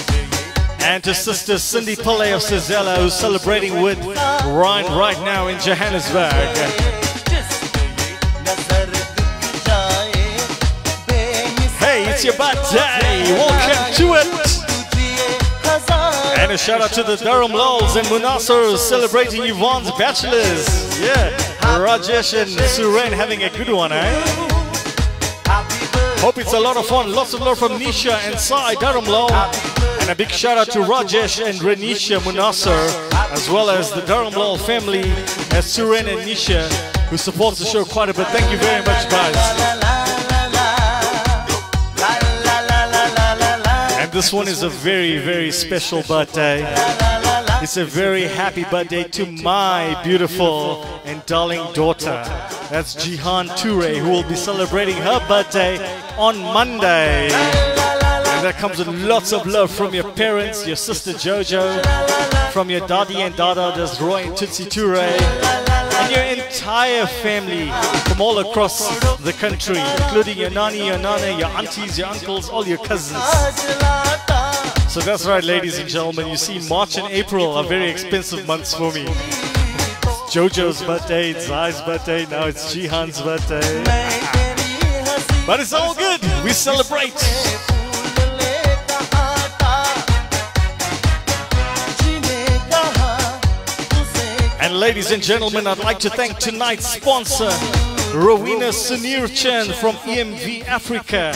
And to sister Cindy Pillay of Cizella, who's celebrating with Ryan right now in Johannesburg. It's your birthday. Welcome to it. And a shout out to the Dharamlals and Munasar celebrating Yvonne's bachelors. Yeah, Rajesh and Suren having a good one, eh? Hope it's a lot of fun. Lots of love from Nisha and Sai Dharamlal. And a big shout out to Rajesh and Renisha Munasar, as well as the Dharamlal family, as Suren and Nisha, who supports the show quite a bit. Thank you very much, guys. This one is a very, very special birthday. It's a very happy birthday to my beautiful and darling daughter. That's Jihan 2Ray, who will be celebrating her birthday on Monday. And that comes with lots of love from your parents, your sister Jojo, from your daddy and dada, there's Roy and Tootsie 2Ray, your entire family from all across the country, including your nani, your nana, your aunties, your uncles, all your cousins. So that's right, ladies and gentlemen. You see, March and April are very expensive months for me. Jojo's birthday, it's Zai's birthday, now it's Jihan's birthday. But it's all good. We celebrate. And ladies and gentlemen, I'd like to thank tonight's sponsor, Rowena Sunir Chen from EMV Africa,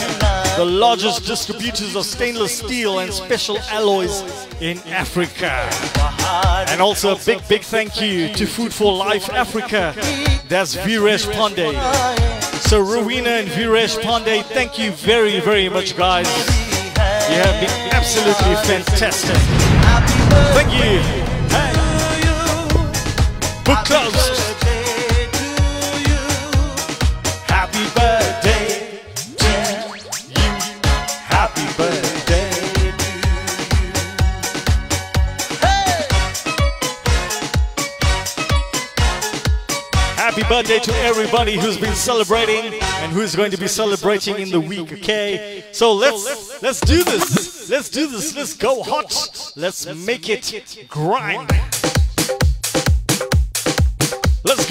the largest distributors of stainless steel and special alloys in Africa. And also a big, big thank you to Food for Life Africa. That's Viresh Pandey. So Rowena and Viresh Pandey, thank you very, very much, guys. You have been absolutely fantastic. Thank you. Hey. Book closed. Happy birthday to you. Happy birthday. Happy birthday to everybody who's been celebrating and who's going to be celebrating in the week, okay? So let's let's do this. Let's do this. Let's go hot. Let's make it grind.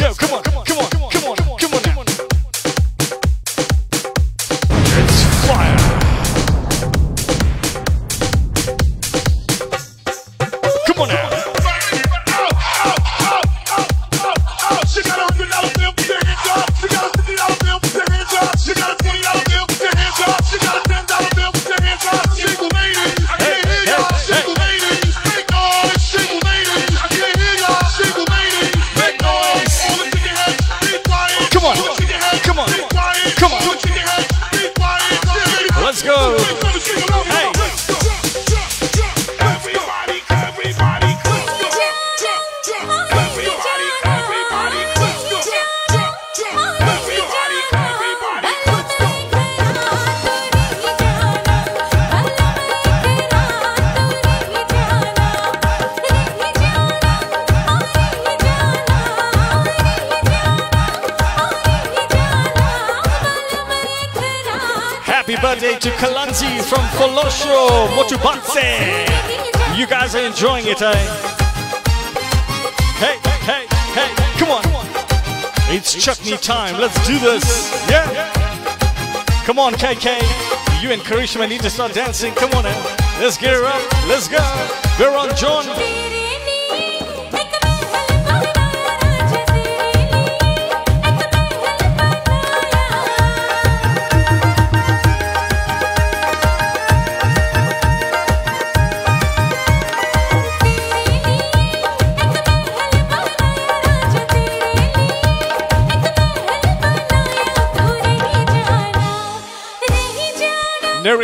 Let's. Come on. Time. Let's do this. Yeah. Come on, KK. You and Karishma need to start dancing. Come on, now. Let's get it up. Let's go. We're on John.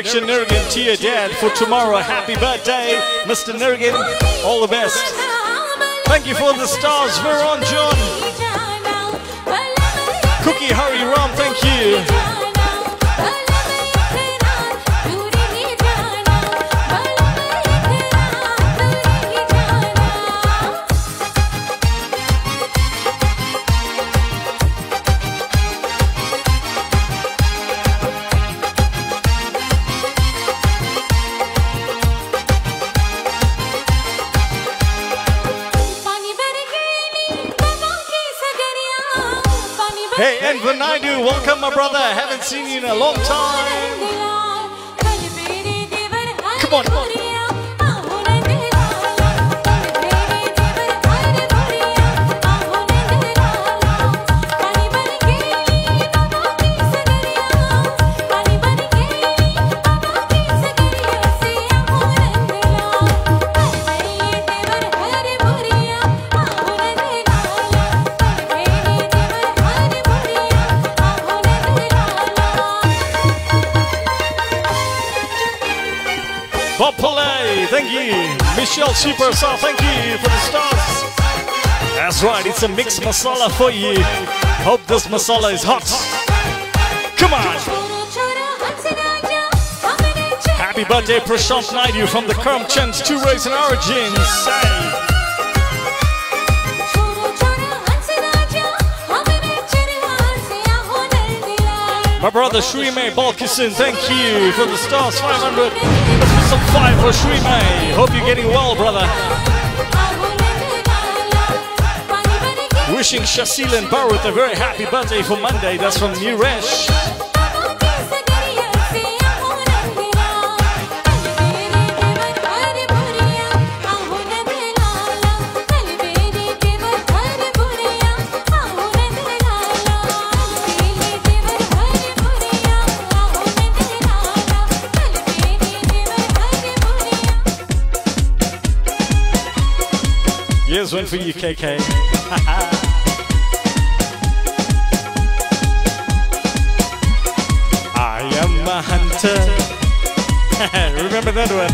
Nerikshan Nerigan to your dad for tomorrow. Happy birthday, Mr. Nerigan. All the best. Thank you for the stars. We're on John. Cookie Hari Ram, thank you. Welcome, my brother. Haven't seen you in a long time. Come on, come on. Superstar, thank you for the stars. That's right, it's a mixed masala for you. Hope this masala is hot. Come on. Happy birthday, Prashant Naidu from the Kermchans, 2Rays and origins. My brother Shrime Balkisun, thank you for the stars 500. Some five for Shrime. Hope you're getting well, brother. Wishing Shasil and Barut a very happy birthday for Monday. That's from Niresh. Here's one for you, KK. [laughs] I am a hunter. [laughs] Remember that one?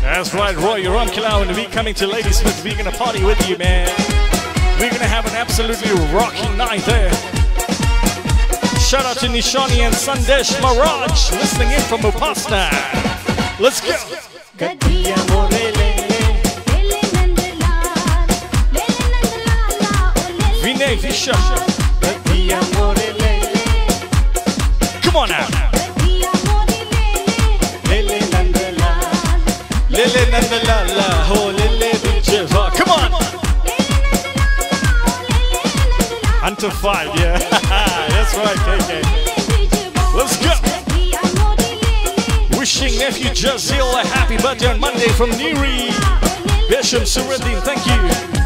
That's right, Roy. You're on Kilau and we coming to Ladysmith. We're gonna party with you, man. We're gonna have an absolutely rocking night there. Shout out to Nishani and Sandesh Maraj listening in from Upasna. Let's go. Visha. Come on now. Lele nanda la la ho lele bijeva. Come on. Until five, yeah. [laughs] That's right, KK. Let's go. Wishing nephew Jazil a happy birthday on Monday from Niri. Bisham Suruddin, thank you.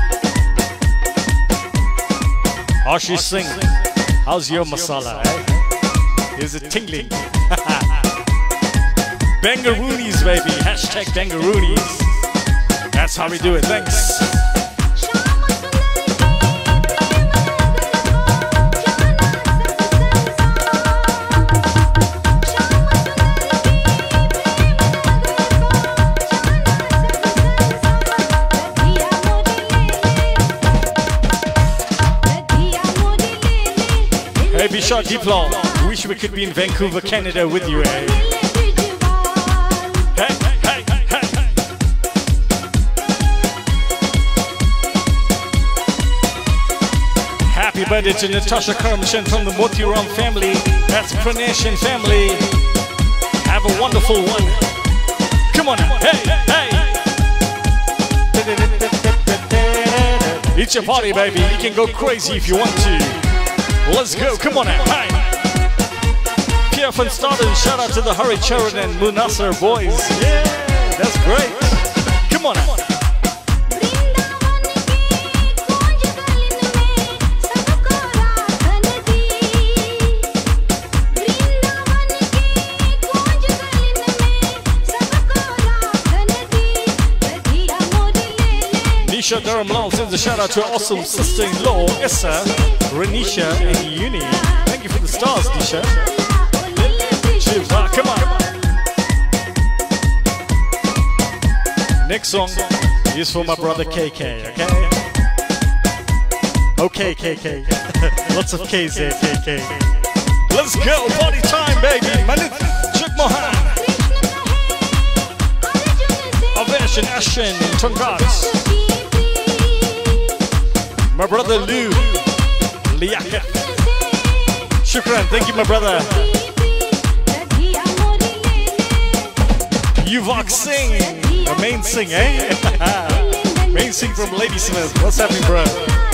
Ashish Singh, how's your masala? Eh? Is it tingling? [laughs] Bangaroonies, baby. Hashtag Bangaroonies. That's how we do it. Thanks. Bishop Diplo. Wish we could be in Vancouver, Canada with you, eh? Hey, hey, hey. Happy birthday to Natasha Kermishan from the Motiram family. That's Pronation family. Have a wonderful one. Come on. Hey, hey. It's your party, baby. You can go crazy if you want to. Let's go. Come on now. Hey. Pierre van Staden, shout out to the Hurry Charan and Munasser boys. Yeah, that's great. Come on now. Nisha Dharamlal sends a shout out to her awesome sister-in-law, Issa, Renisha, and Uni. Thank you for the stars, Nisha. Shiva, come on. Next song is for my brother KK, okay? Oh, okay, KK. [laughs] Lots of K's there, KK. Let's go, party time, baby. Manit Chuk Mohan. Avesh and Ashen, Tongaat. My brother Lou. Liaka. Shukran, thank you, my brother. Yuvok Singh. The main sing, eh? [laughs] main sing from Ladysmith. What's happening, bro?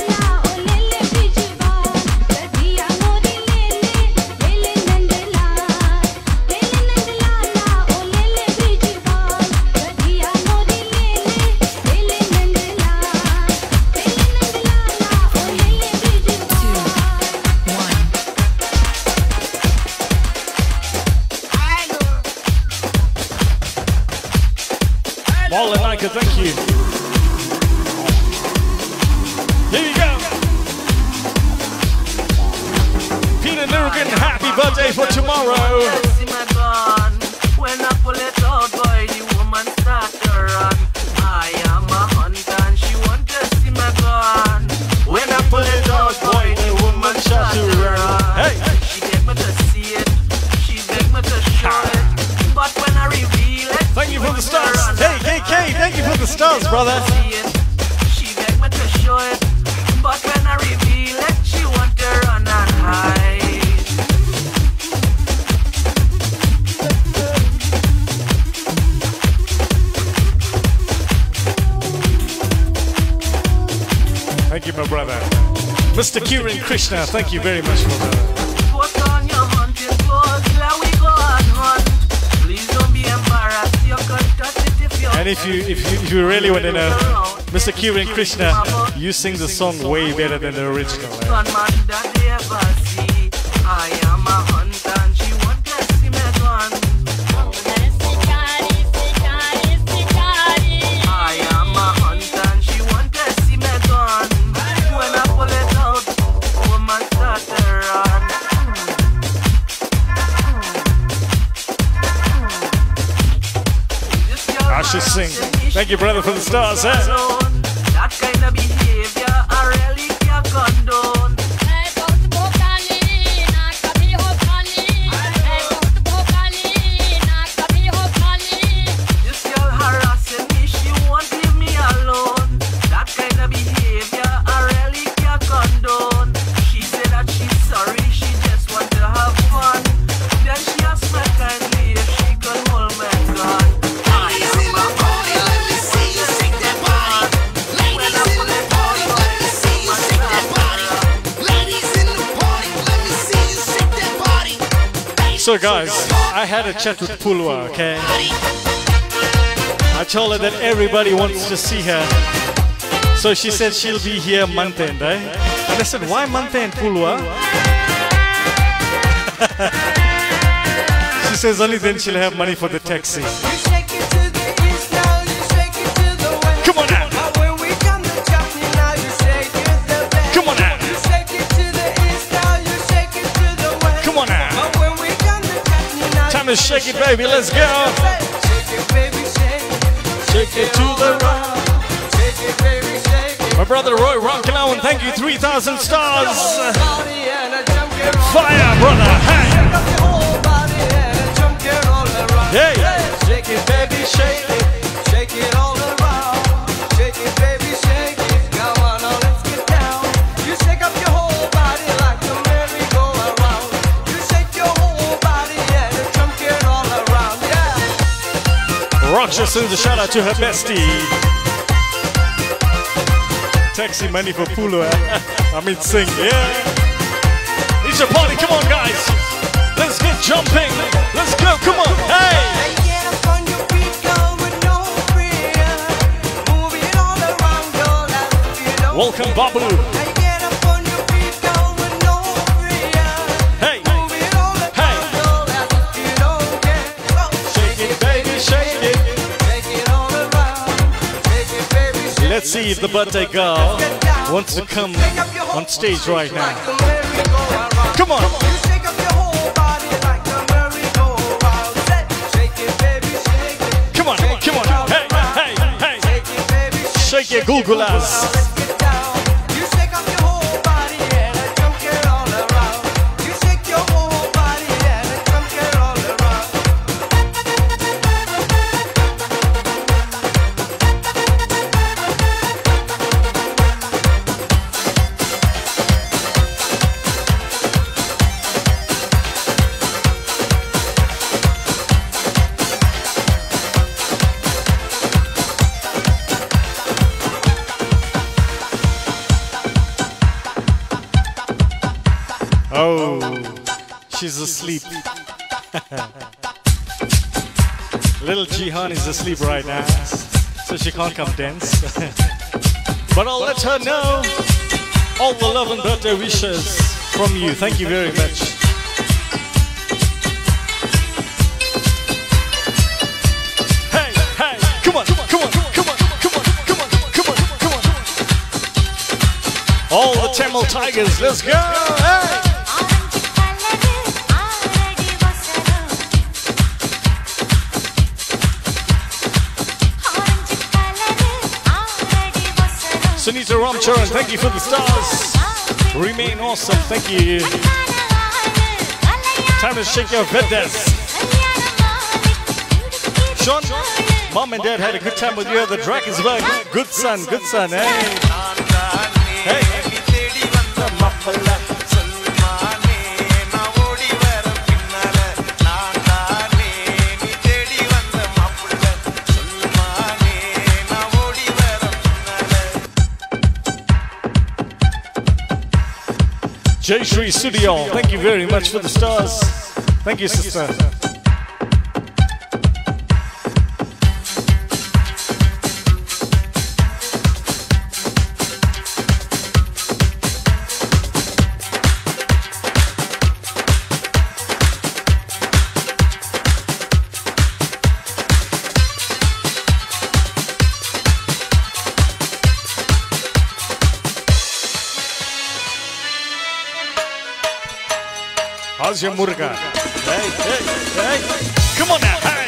Thank you, my brother. Mr. Kiran Krishna, thank you very much, my brother. Put on your hunting clothes, let we go and hunt. Please don't be embarrassed, you can touch it if you And if you if you, if you really want to know, Mr. Kiran Krishna, you sing the song way better than the original. eh? Thank you, brother, for the stars. eh? Guys, I had a chat with Pulwa, okay? I told her that everybody wants to see her. So she said she'll be here month end, eh? And I said, why month end, Pulwa? [laughs] she says only then she'll have money for the taxi. To shake it, baby. Let's go. Shake it to the right. My brother Roy Ramkilawan, thank you. 3,000 stars. Fire, brother. Hey. Hey. Shake it, baby, shake it. Shake it all Raksha sends a shout out to her bestie. Taxi money for Pulu. eh? [laughs] I mean, sing, yeah. It's a party, come on, guys. Let's get jumping. Let's go, come on, hey. Welcome, Babu. See if the birthday girl wants to come on stage right now. Come on. Come on, come on. Hey, hey, hey. Shake your gugulas. little Jihan is asleep right now, so she can't come dance. [laughs] but I'll let her know all the love and birthday wishes from you. Thank you very much. All the Tamil Tigers, let's go! Hey. Sunita Ramcharan, thank you for the stars. Remain awesome, thank you. Time to shake your vedas. Sean, mom and dad had a good time with you at the Drakensberg. Good son, good son, eh? hey. Hey. Jay Shri Studio, thank you very much for the stars. Thank you, sister. Your murga? Hey, hey, hey. Come on now. Hey.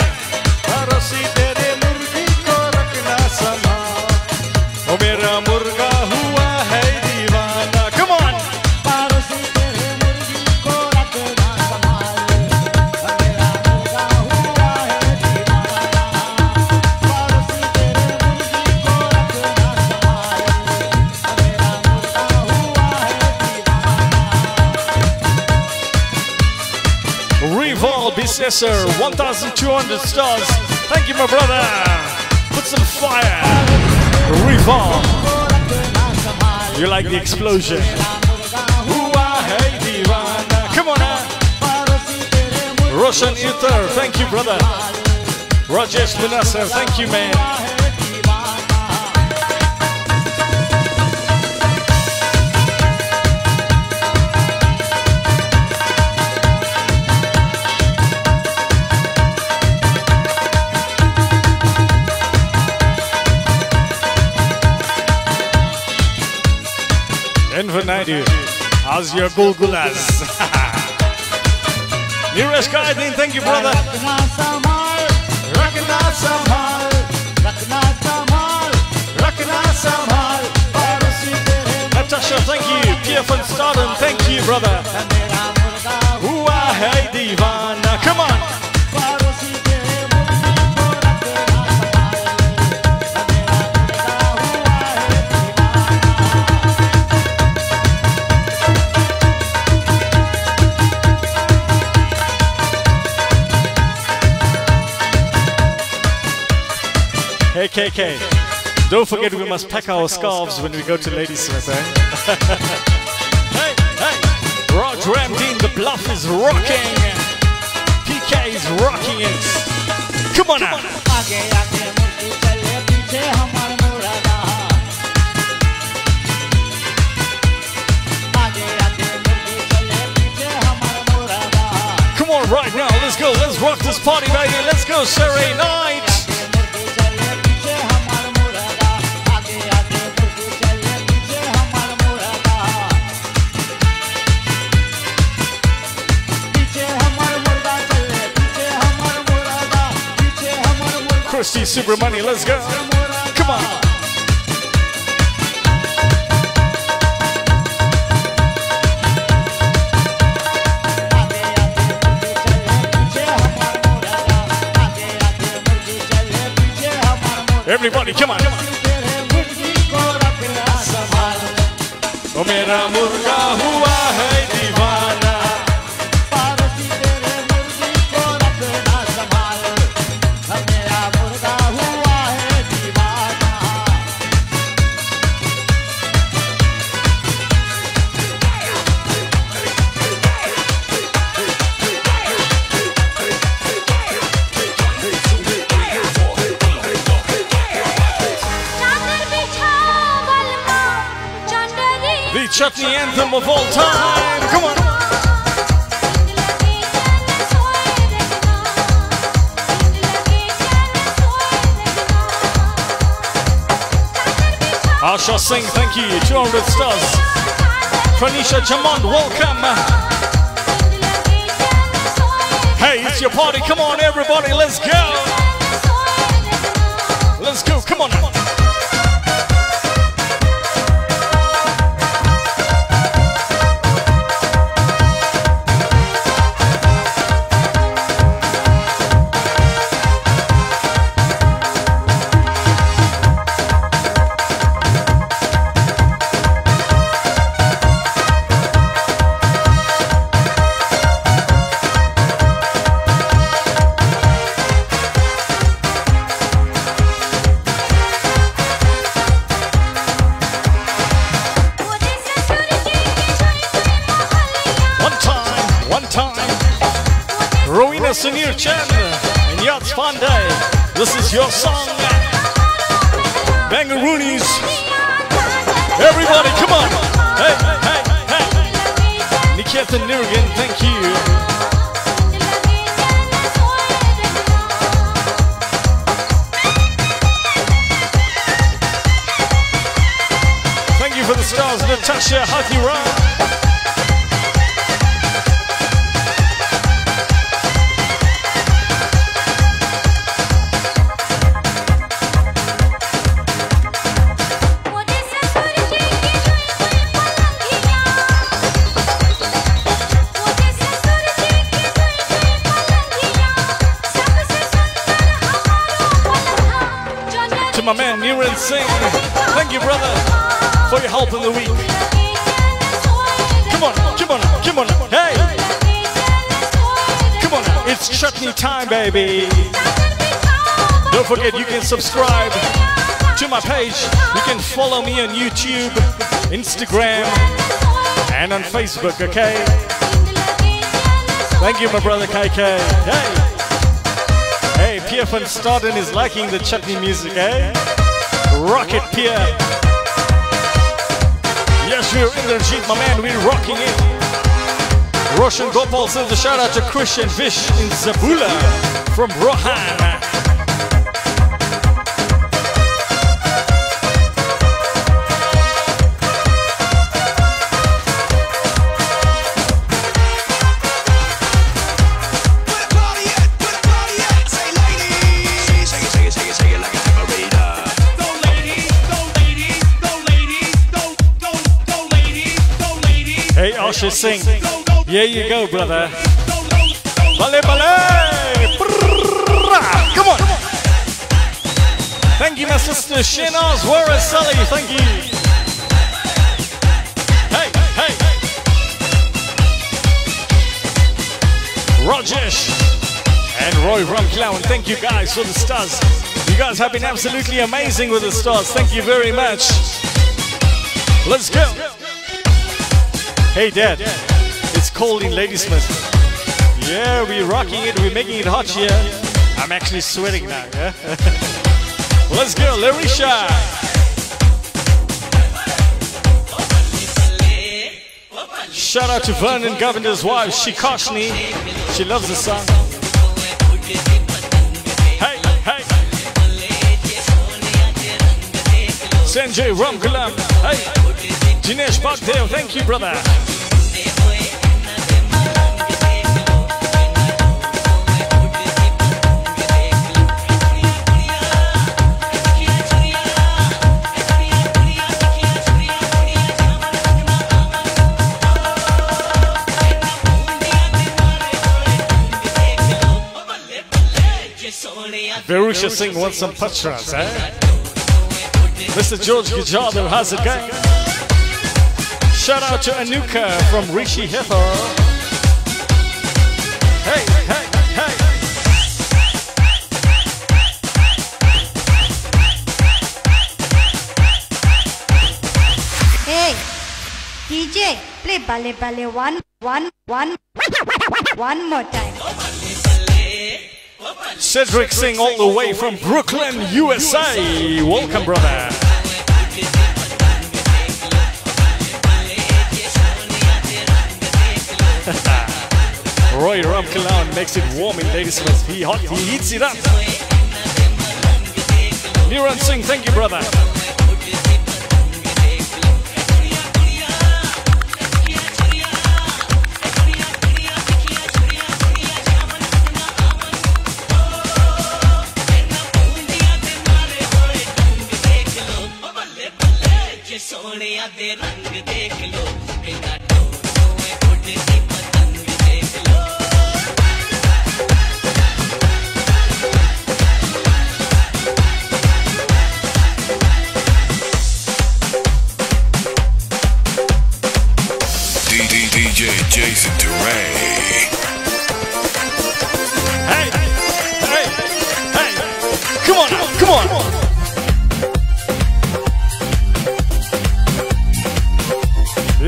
Bissesser, 1,200 stars. Thank you, my brother. Put some fire. Revolve. You like the explosion? Come on now. Roshan Ether, thank you, brother. Rajesh Munasar, thank you, man. How's your gulgulas? [laughs] New Karadin, thank you brother. Rakna Rakna Rakna Rakna Natasha, thank you. Pierre van Staden, thank you brother. Come on. KK. Don't forget, we must pack, our scarves, when we go to Ladysmith, [laughs] eh? hey, hey! Rod Ramdeen, the bluff is rocking! PK is rocking it! Come on now! Come on, right now, let's go, let's rock this party, baby, let's go, Sherry Night! मुर्गा Christy Subramani, let's go. Come on. Everybody, come on. ओ मेरा मुर्गा हुआ है chutney anthem of all time. Come on. Asha Singh, thank you. 200 stars. Pranisha Jamond, welcome. Hey, it's your party. Come on, everybody. Let's go. Your song. Bangaroonies. Everybody, come on. Hey, hey, hey. Nikita Nirgan, baby. Don't forget, you can subscribe to my page. You can follow me on YouTube, Instagram, and on Facebook, okay? Thank you, my brother KK. Hey! Hey, Pierre van Staden is liking the chutney music, eh? Rocket Pierre. Yes, we're in the Jeep, my man, we're rocking it. Roshan Gopal sends a shout out to Christian Vish in Zabula from Rohan. Asha Singh. Here you go, brother. Bale, bale. Come on. Thank you, my sister Shenaz Wara Sally. Thank you. Hey, hey. Rajesh and Roy Ramkilawan. Thank you guys for the stars. You guys have been absolutely amazing with the stars. Thank you very much. Let's go. Hey, Dad. Cold in Ladysmith. Yeah, we're rocking it. We're making it hot here. I'm actually sweating now. Yeah? [laughs] Let's go, Larisha. Shout out to Vernon Govender's wife, Shikoshni. She loves the song. Hey, hey. Sanjay Ramkulam. Hey. Jinesh Bhagdev. Thank you, brother. Verusha Singh wants some patras, eh? Mr. George Gujardo, how's it going? Shout out to Anuka from Rishi Heifer. Hey, hey, hey. Hey, DJ, play Bale Bale one, one, one, one more time. Cedric Singh all the way from Brooklyn, USA. Welcome, brother. [laughs] Roy Ramkilawan makes it warm in Ladysmith. He hot, he heats it up. Niran Singh, thank you, brother. दुनिया दे रंग देख लो बिना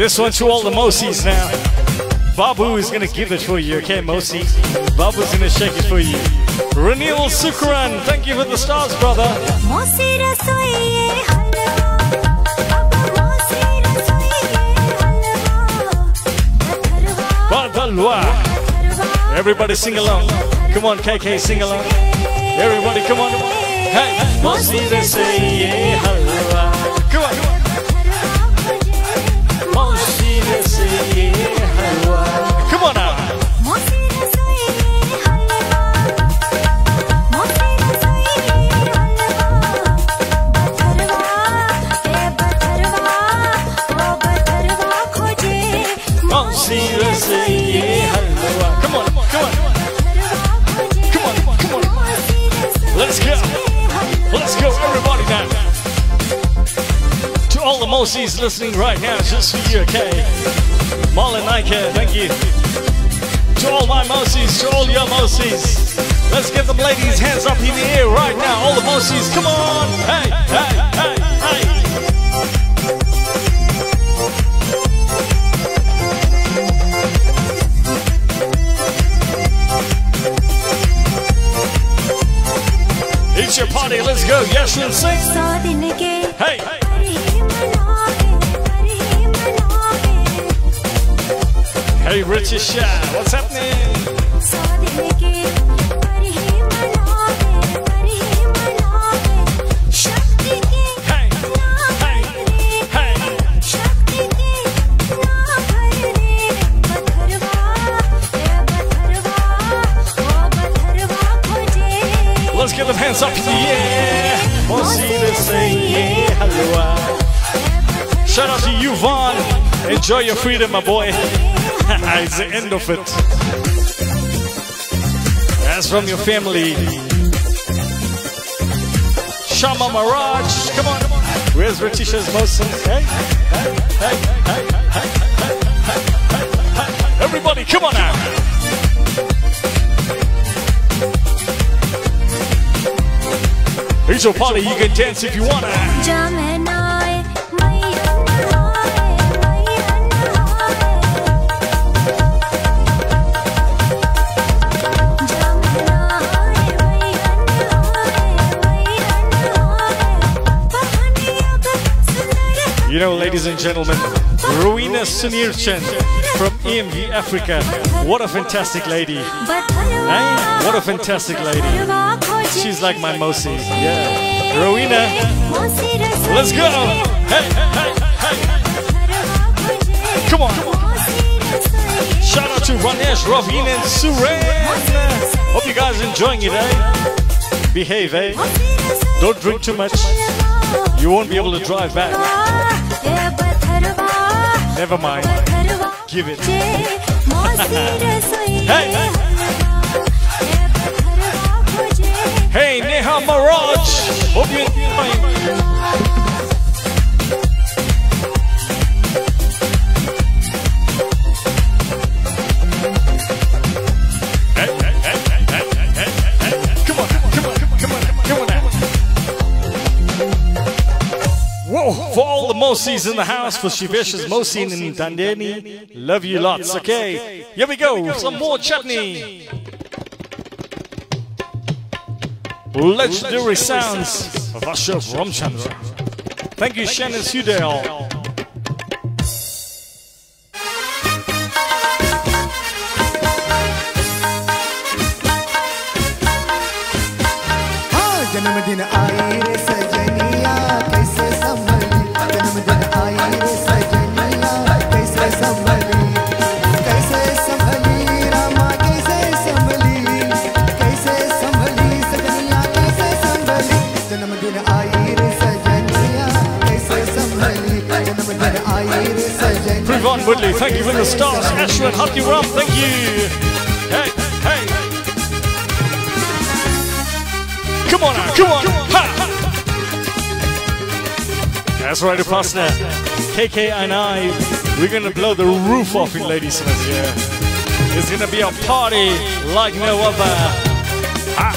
This one to all the Mosis now. Babu is gonna give it for you, okay, Mosi? Babu's gonna shake it for you. Renewal Sukran, thank you for the stars, brother. Everybody sing along. Come on, KK, sing along. Everybody, come on. Hey, Mosi, say, yeah, Come on. Come on. Go, everybody now. To all the Mosies listening right now, just for you, okay? Marlon Nike, thank you. To all my Mosies, to all your Mosies. Let's get them ladies' hands up in the air right now. All the Mosies, come on. Hey, hey, hey, hey. party. Let's go. Yes, let's sing. Hey. Hey, Richard Shah. What's happening? Shout out to you, Vaughn. Enjoy your freedom, my boy. it's the end of it. That's from your family. Shama Maraj, come on. Where's Ratisha's Mosin? Hey, hey, hey, hey, hey, hey, hey, hey, hey. Everybody, come on now. Here's so funny, you can dance if you wanna. You know, ladies and gentlemen, Ruina Sunirchen from EMG Africa. What a fantastic lady. Hey, what a fantastic lady. She's like my Mosi. Yeah. Rowena. Let's go. Hey, hey, hey, Come on. Shout out to Ranesh, Ravin and Suren. Hope you guys are enjoying it, eh? Behave, eh? Don't drink too much. You won't be able to drive back. Never mind. Give it. hey, hey. Hey, Neha Maraj. Hope you enjoy. Whoa, for all the Mosis in the house, for Shivesh's Mosi and Dandini love you lots, okay? Here we go, some more chutney. Legendary sounds of Ashraf Ramchandra. Thank you, Shannon Sudale. That's right, partner. KK and I, we're gonna blow the roof off in Ladysmith, yeah. It's gonna be a party like no other. Ha.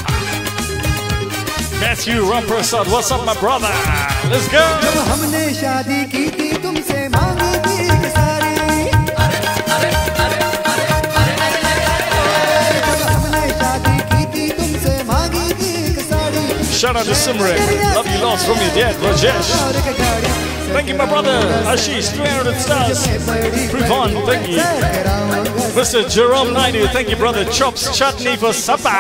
Matthew Ramprasad, what's up, my brother? Let's go. Shout out to Simran. Love you lots from your dad, Rajesh. और एक गाड़ी Thank you, my brother. Ashish, 300 stars. Privon, thank you. Mr. Jerome Naidu, thank you, brother. Chops chutney for supper.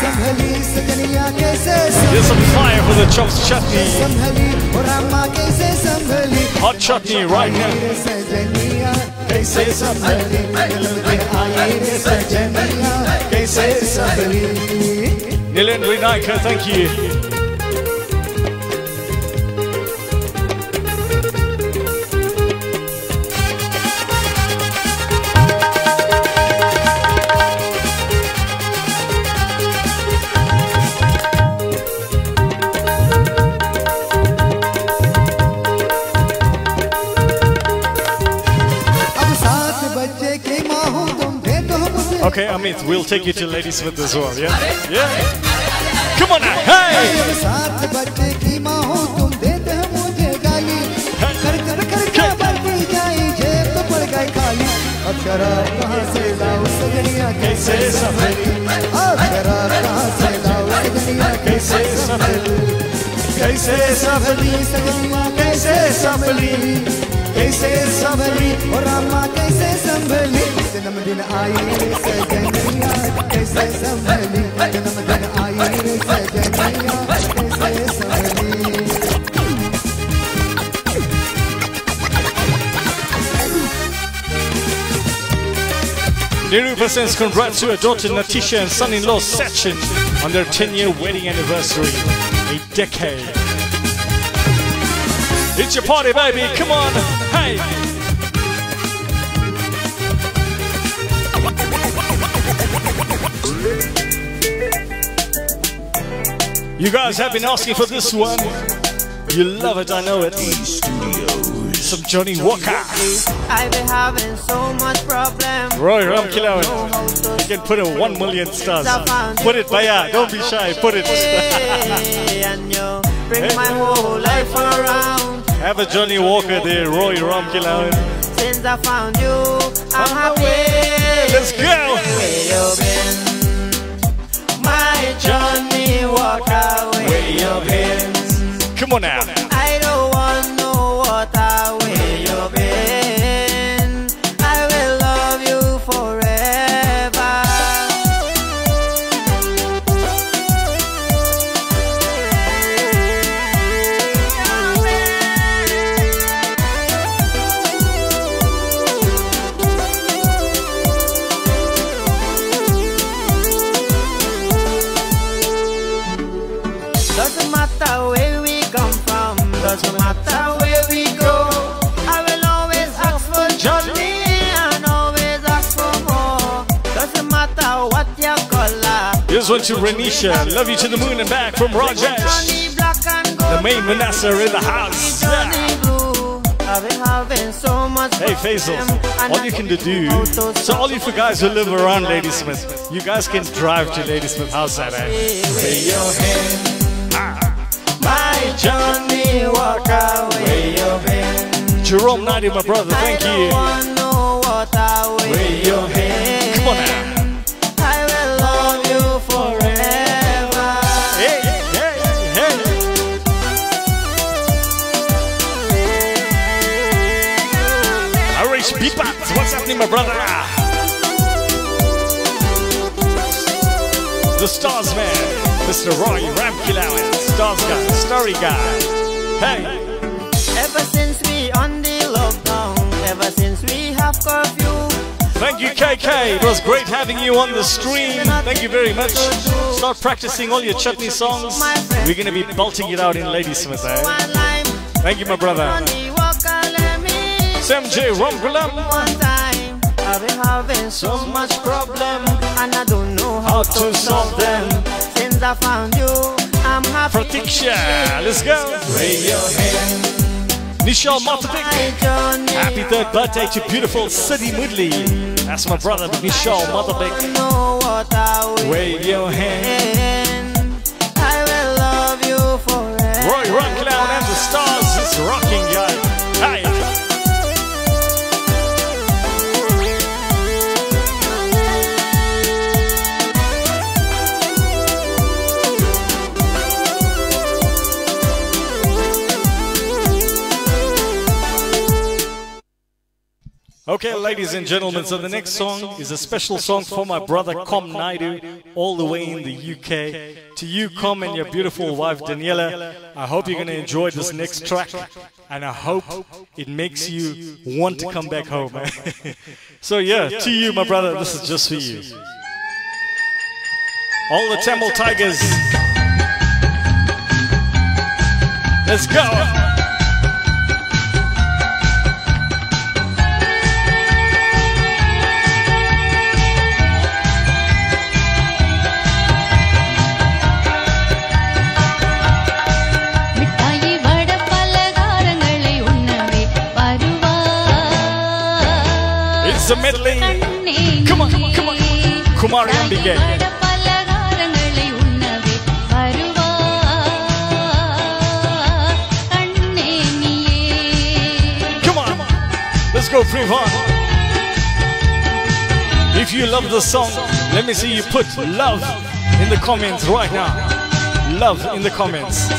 संभली सजनिया कैसे Here's some fire for the chops chutney. संभली और अम्मा कैसे संभली Hot chutney right now. रे सजनिया कैसे संभली जन्मदिन आई रे सजनिया कैसे संभली Nilendra Naika, thank you. we'll take you to Ladysmith as well, yeah? Yeah? Come on now, hey! अब सात बच्चे की माँ हूँ तुम देते हो मुझे गाली कर कर कर कर बढ़ती जाए जेब तो पड़ गई खाली अब शराब कहाँ से लाऊं सजनिया कैसे संभली अब शराब कहाँ से लाऊं सजनिया कैसे संभली कैसे संभली सजनिया कैसे संभली कैसे संभली और अम्मा कैसे संभली जन्मदिन आई Nirupa sends congrats to her daughter Natisha and son-in-law Sachin on their 10-year wedding anniversary. A decade. It's your party, baby. Come on. Hey. You guys have been asking for this one. You love it, I know it. some Johnny Walker. I be having so much problem. Roy Ramkilawan. You can put in one million stars. Put it, Baya. Don't be shy. Put it. bring my whole life around. Have a Johnny Walker there, Roy Ramkilawan. Since I found you, I'm happy. Let's go. Where you been? My Johnny Walker, where you been? Come on now. Here's one to Renisha. Love you to the moon and back from Rajesh. Johnny black and gold. The main Manasseh in the house. Johnny blue. I've been having so much Hey Faisal, all you can do, so all you for guys who live around Ladysmith, you guys can drive to Ladysmith House that eh? Where your hand, my Johnny Walker, where you been? Jerome Naidu, my brother, thank you. want no water, where your hand? Come on now. Beatbox, my brother? The Stars Man, Mr. Roy Ramkilawan, Stars Guy, Story Guy. Hey, Ever since we on the lockdown, ever since we have curfew, thank you, KK. It was great having you on the stream. Thank you very much. Start practicing all your chutney songs. We're going to be belting it out in Ladysmith, eh? Thank you, my brother. Johnny Walker, let me Sam J. Rumgulam. One. I've been having so much problem, and I don't know How how, to solve them. Since I found you, I'm happy. Pratiksha, let's go. Raise your hand, Nishal Matadik. my Johnny. Happy third birthday to beautiful City Moodley. That's my brother, Nishal Matadik. know what I will Wave your hand. I will love you forever. Roy Ramkilawan and the Stars is rocking, guys. Hey. Okay, ladies and gentlemen, so the next song is a special song for my brother Com Naidu, all the way in the UK. To you, Com, and your beautiful wife Daniela, I hope you're going to enjoy this next track, and I hope it makes you want to come back home. Eh? [laughs] so, yeah, to you, my brother, this is just for you. All the Tamil Tigers. Let's go. It's a medley. Come on, come on, come on. Kumari Ambigay. Let's go, free one. If you love the song, let me see you put love in the comments right now. Love in the comments.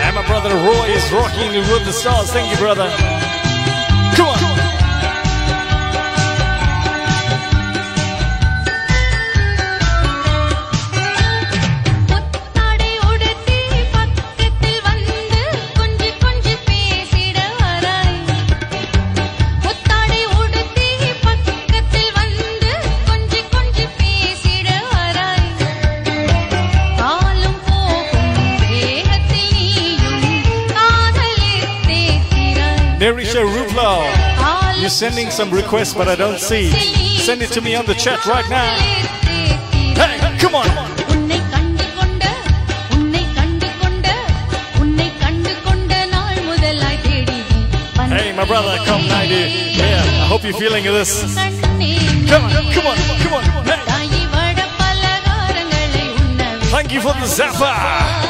And my brother Roy is rocking with the stars. Thank you, brother. Come on. You're sending some requests, but I don't see. Send it to me on the chat right now. Hey, come on. Hey, my brother, Com Naidu. Yeah, I hope you're feeling this. Come on, come on, come on. Hey. Thank you for the zapper.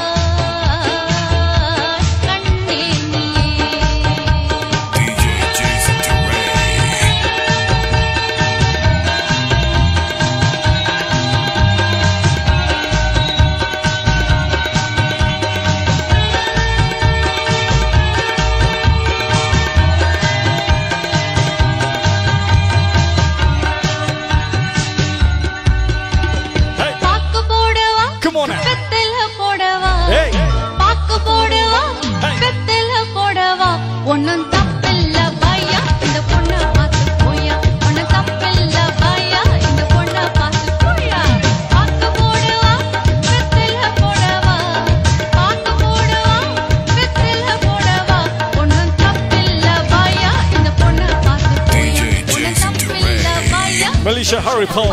Harry Paul,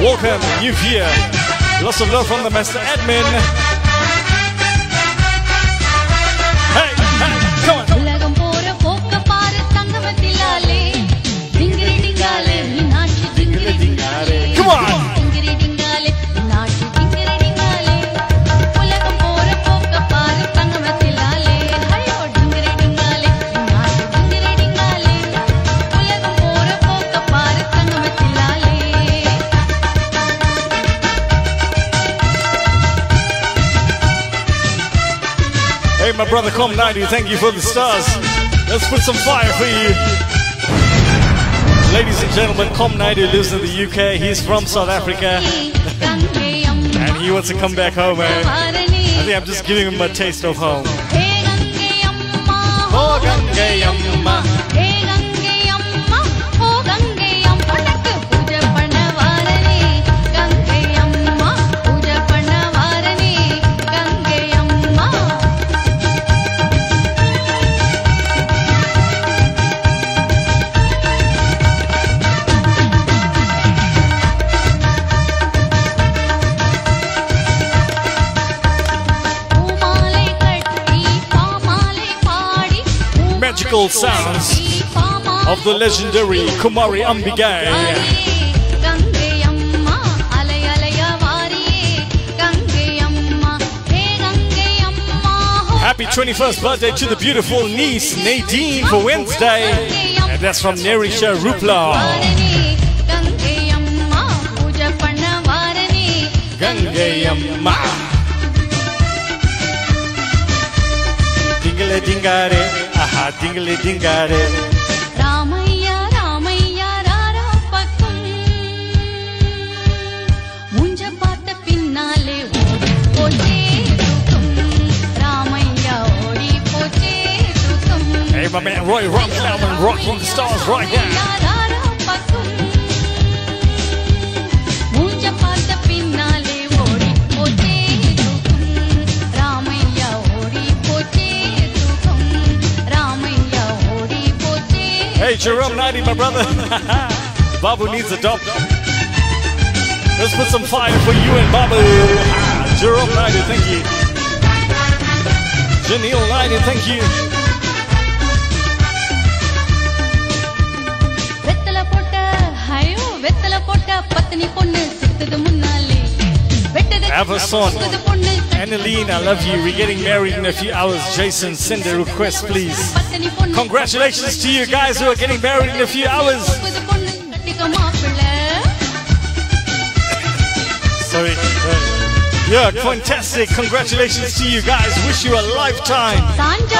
welcome. new here. Lots of love from the master admin. brother Com Naidu. Thank you for the stars. Let's put some fire for you. Ladies and gentlemen, Com Naidu lives in the UK. He's from South Africa. [laughs] and he wants to come back home, man. I think I'm just giving him a taste of home. Oh, sounds of the legendary Kumari Ambigay. Happy 21st birthday to the beautiful niece Nadine for Wednesday. And that's from Nerisha Rupla. Gangayamma. Dingare. aha, dingale dingare. Ramaiah Ramaiah Rara பக்கம் மூஞ்ச பார்த்த பின்னாலே ஓடி போச்சே தூக்கம் ராமையா ஓடி போச்சே தூக்கம் Hey, my man Roy Rumslow rocking the stars right now. Hey, Jerome Naidu, my brother. [laughs] Babu needs a dub. Let's put some fire for you and Babu. Jerome Naidu, thank you. Janelle Nadi, thank you. Avason, Annalene, I love you. We're getting married in a few hours. Jason, send a request, please. Congratulations to you guys who are getting married in a few hours. Sorry. Yeah, fantastic. Congratulations to you guys. Wish you a lifetime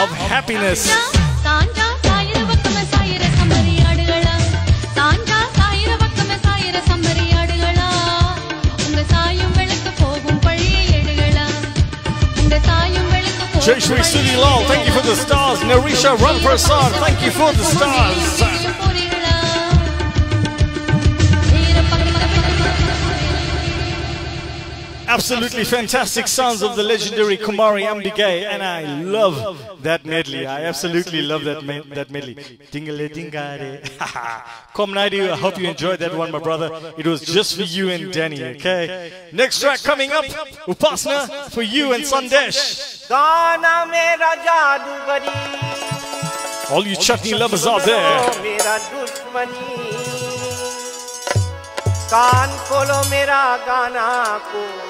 of happiness. Jayshri Sudilal, thank you for the stars. Narisha Ramprasad, thank you for the stars. Absolutely fantastic sounds of the legendary Kumari Ambigay, and I love that medley. I absolutely love that that medley. Dingale dingare. [laughs] Com Naidu, I hope you enjoyed that one, my brother. It was just for you and Danny, okay? Next track coming up, Upasna, for you and Sandesh. All you chutney lovers out there. कान खोलो मेरा गाना को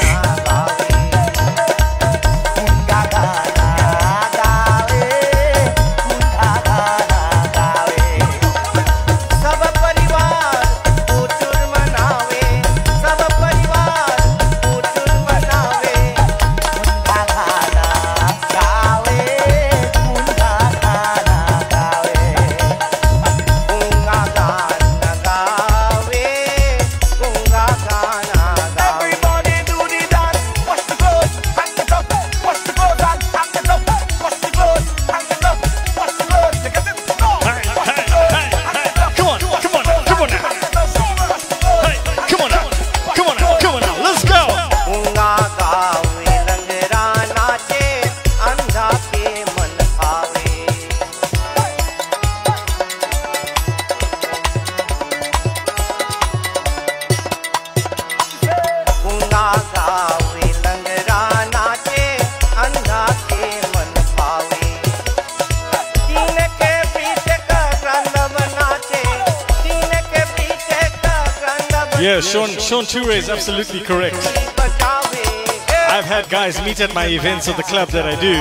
Yeah, Sean, Sean Toure is absolutely correct. I've had guys meet at my events at the club that I do.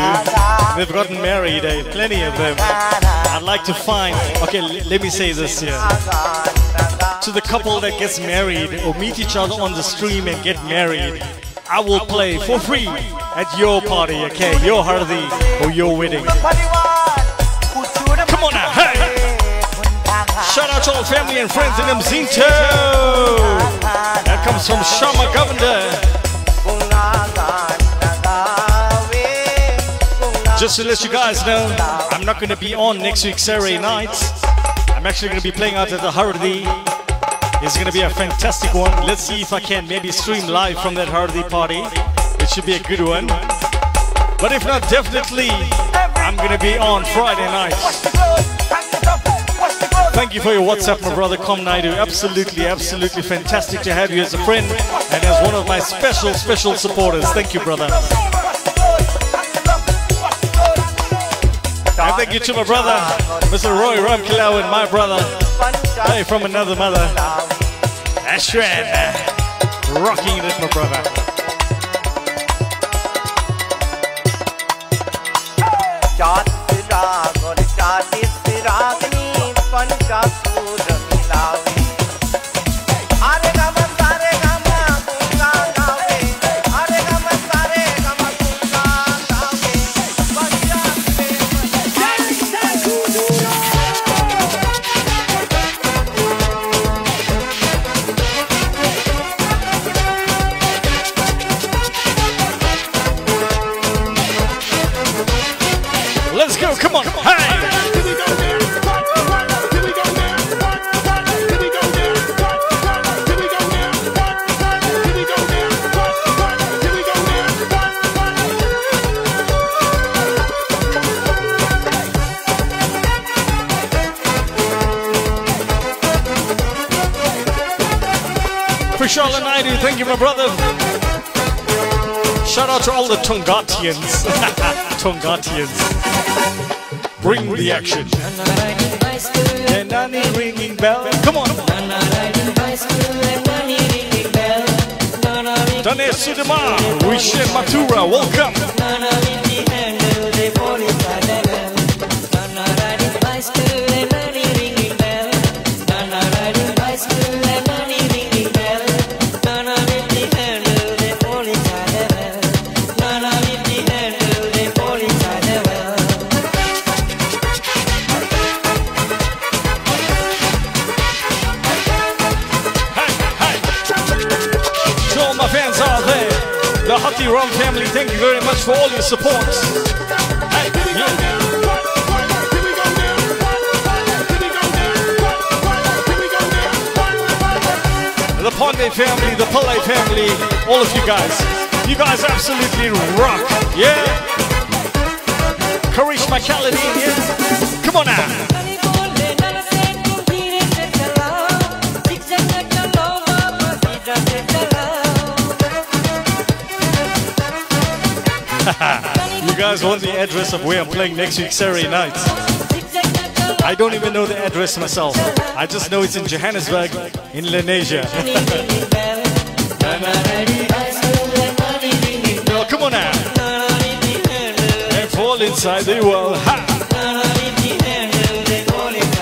They've gotten married, eh, plenty of them. I'd like to find, okay, let me say this here. To the couple that gets married or meet each other on the stream and get married, I will play for free at your party, okay, your hardi or your wedding. Come on now, hey! Shout out to all family and friends in Mzinto. That comes from Shama Govender. Just to let you guys know, I'm not going to be on next week's Saturday night. I'm actually going to be playing out at the Hardi. It's going to be a fantastic one. Let's see if I can maybe stream live from that Hardi party. It should be a good one. But if not, definitely I'm going to be on Friday night. Thank you for your WhatsApp, my brother Com Naidu. Absolutely, absolutely fantastic to have you as a friend and as one of my special, special supporters. Thank you, brother. And thank you to my brother, Mr. Roy Ramkilawan, and my brother, hey, from another mother, Ashran. Rocking it, my brother. Ragini पंचासूर Out to all the Tongatians. [laughs] Tongatians. Bring the action. And I ringing bell. Come on. Dane Sudama, Rishen Matura, welcome. Much for all your support. The Ponde family, the Pillay family, all of you guys. You guys absolutely rock. Yeah. Karishma Khalidi. Yeah. Come on now. Guys want the address of where I'm playing next week Saturday night. I don't even know the address myself. I just know it's in Johannesburg, in Lenasia. Well, [laughs] come on now. And fall inside the world. Ha!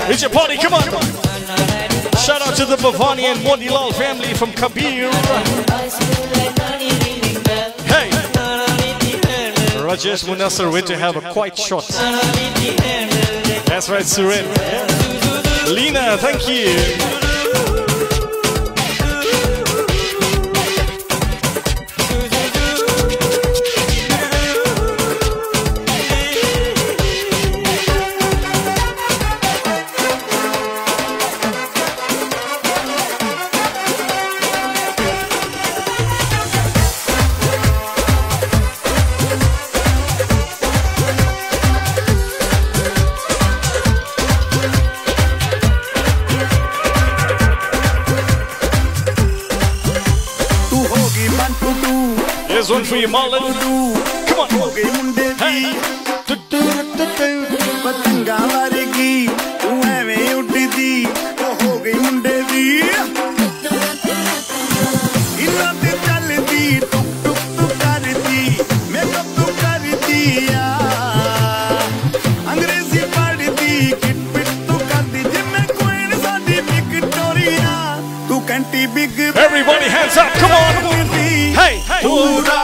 It's your party, come on. Shout out to the Bavani and Modilal family from Kabir. Rajesh Munasar went to have a quiet shot. That's right, Suren. Lena, thank you. for your mullet. Come on. हो गई मुंडे की टुट्टू टुट्टू पतंगा वारेगी तू एवें उड़दी ओ तो हो गई मुंडे दी इन्ना ते चलदी टुक टुक तू करदी मेकअप तू करदी या अंग्रेज़ी पढ़दी किट पिट तू करदी जिम्मे क्वीन साडी विक्टोरिया तू कैंटी big Everybody hands up, come on! Hey! Hey!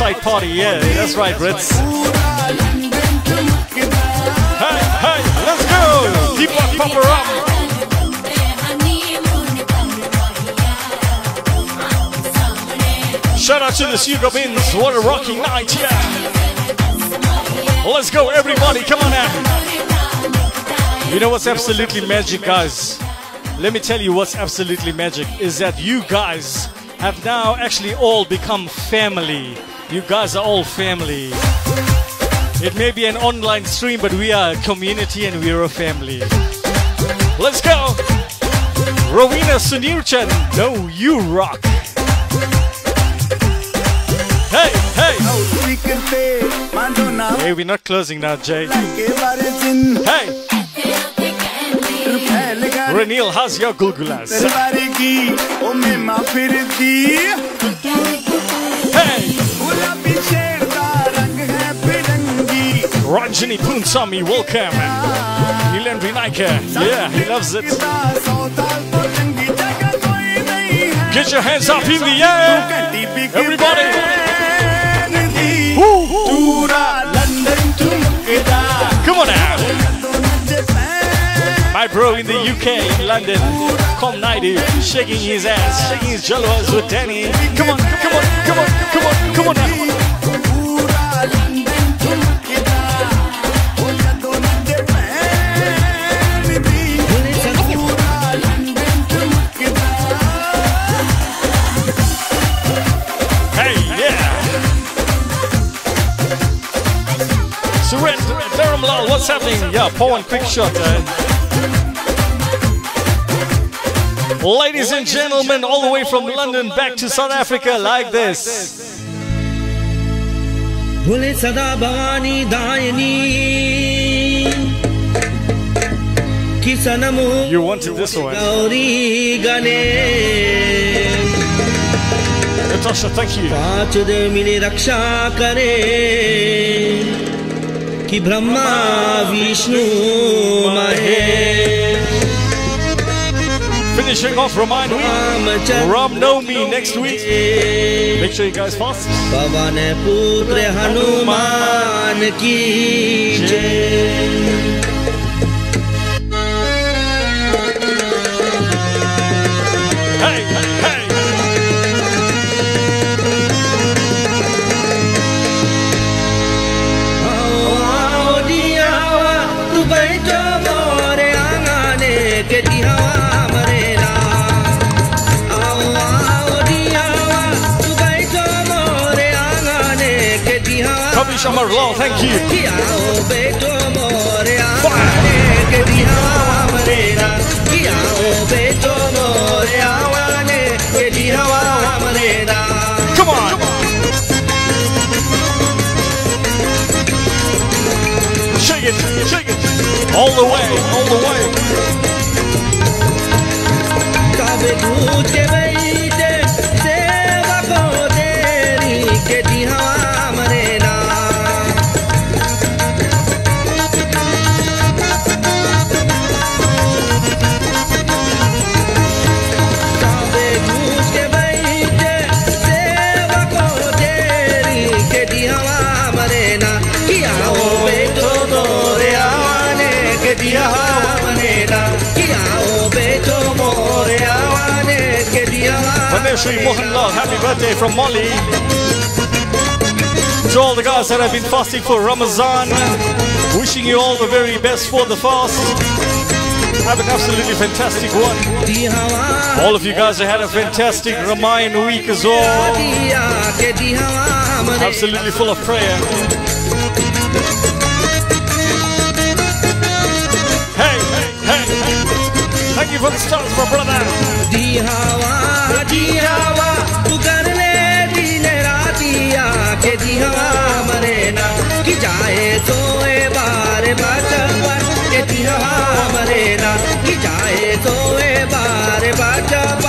Outside party, yeah, that's right, Brits. Hey, hey, let's go. Keep on pump her up. Shout out to the Sugar Bins. What a rocking night, yeah. Let's go, everybody. Come on now. You know what's absolutely magic, guys? Let me tell you what's absolutely magic is that you guys have now actually all become family. You guys are all family. It may be an online stream, but we are a community and we're a family. Let's go. Rowena Sunirchan, no, you rock. Hey, hey. Hey, we're not closing now, Jay. Hey. Renil, how's your gulgulas? Ranjini Punsami, welcome. Nilan Vinaike, yeah, he loves it. Get your hands up in the air, everybody. Come on now. My bro in the UK, in London, Com Naidu, shaking his ass, shaking his jalwas with Danny. Come on, come on, come on, come on, come on now. what's happening? Yeah, pour one quick shot. Uh. Ladies and gentlemen, all the way from London back to South Africa, like this. भूले सदा भवानी दायनी कि सनमो You wanted this one. Gauri Ganesh Natasha, thank you. पांच देव मिले रक्षा करे कि Brahma Vishnu Mahesh Finishing off, remind week. Ram Nomi next week. Make sure you guys fast. पवन पुत्र हनुमान की जय Amar Lal, thank you. Come on. Shake it, shake it. All the way, all the way. Happy birthday from Molly. To all the guys that have been fasting for Ramazan, wishing you all the very best for the fast. Have an absolutely fantastic one. All of you guys have had a fantastic Ramayan week as well. Absolutely full of prayer. Hey, hey, hey. Thank you for the stars, my brother. जीरावा तू करने दीने रातिया के जी हवा मरे ना। कि जाए तो सोए बार बाचपर के जी हवा मरे ना। कि जाए तो सोए बार बाचपर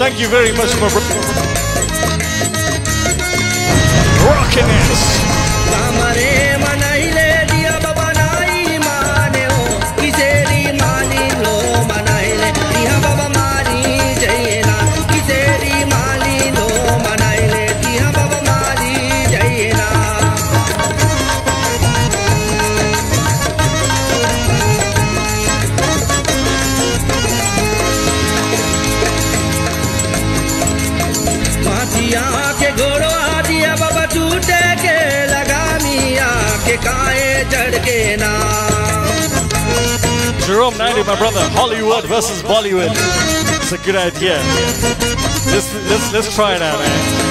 thank you very much, brother. Rocking it. Jerome Naidu, my brother. Hollywood versus Bollywood. It's a good idea. Let's let's let's try it out, man.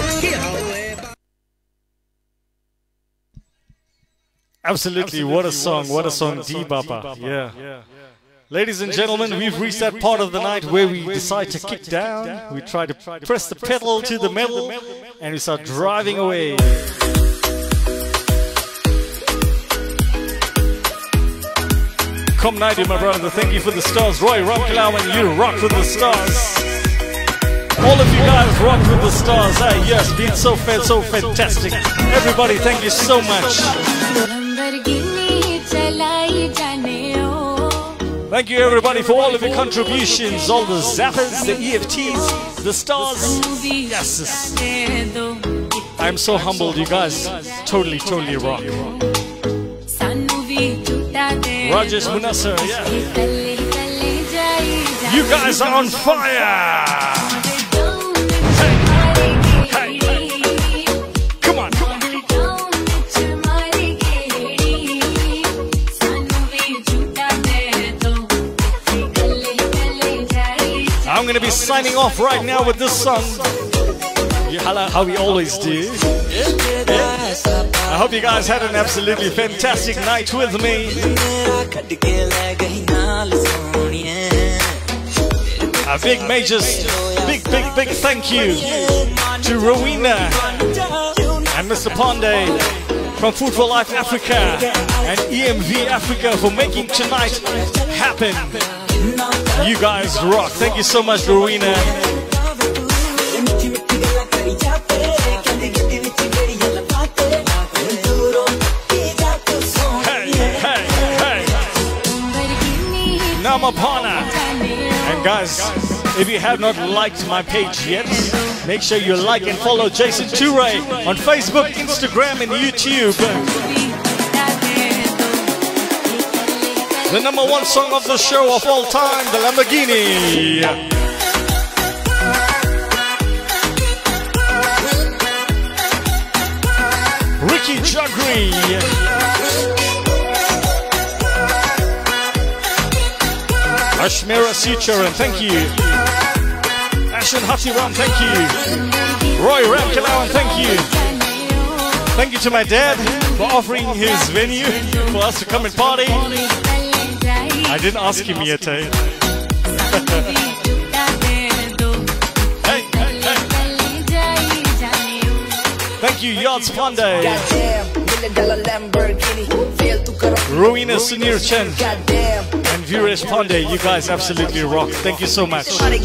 Absolutely, what a song, what a song, D Baba. Yeah. Ladies and gentlemen, we've reached that part of the night where we decide to kick down. We try to press the pedal to the metal and we start driving away. Com Naidu, my brother, thank you for the stars. Roy Ramkilawan you rock with the stars. All of you guys rock with the stars. Hey, yes, been so fed, so fantastic. Everybody, thank you so much. Thank you everybody for all of your contributions, all the zappers, the EFTs, the stars. Yes. I'm so humbled, you guys totally, totally rock. Rajesh Munasar, yeah. You guys are on fire! I'm gonna be signing off right now with this song. How how we always do. Yeah? Yeah? I hope you guys had an absolutely fantastic night with me. A big major, big, big, big thank you to Rowena and Mr. Ponde from for Life Africa and EMV Africa for making tonight happen. You guys rock. Thank you so much, Rowena. Namapana. And guys, if you have not liked my page yet, make sure you like and follow Jason 2Ray on Facebook, Instagram, and YouTube. The number one song of the show of all time, the Lamborghini. Ricky Jagri. Ashmira Sucharan, thank you. Ashan Hatiram, thank you. Roy Ramkilawan, thank you. Thank you to my dad for offering his venue for us to come and party. I didn't ask him yet, eh? [laughs] Hey, hey, hey. Thank you, Yachts Pandey. Rowena Sunir Chen Viresh Pandey, you guys absolutely rock. Thank you so much. Hey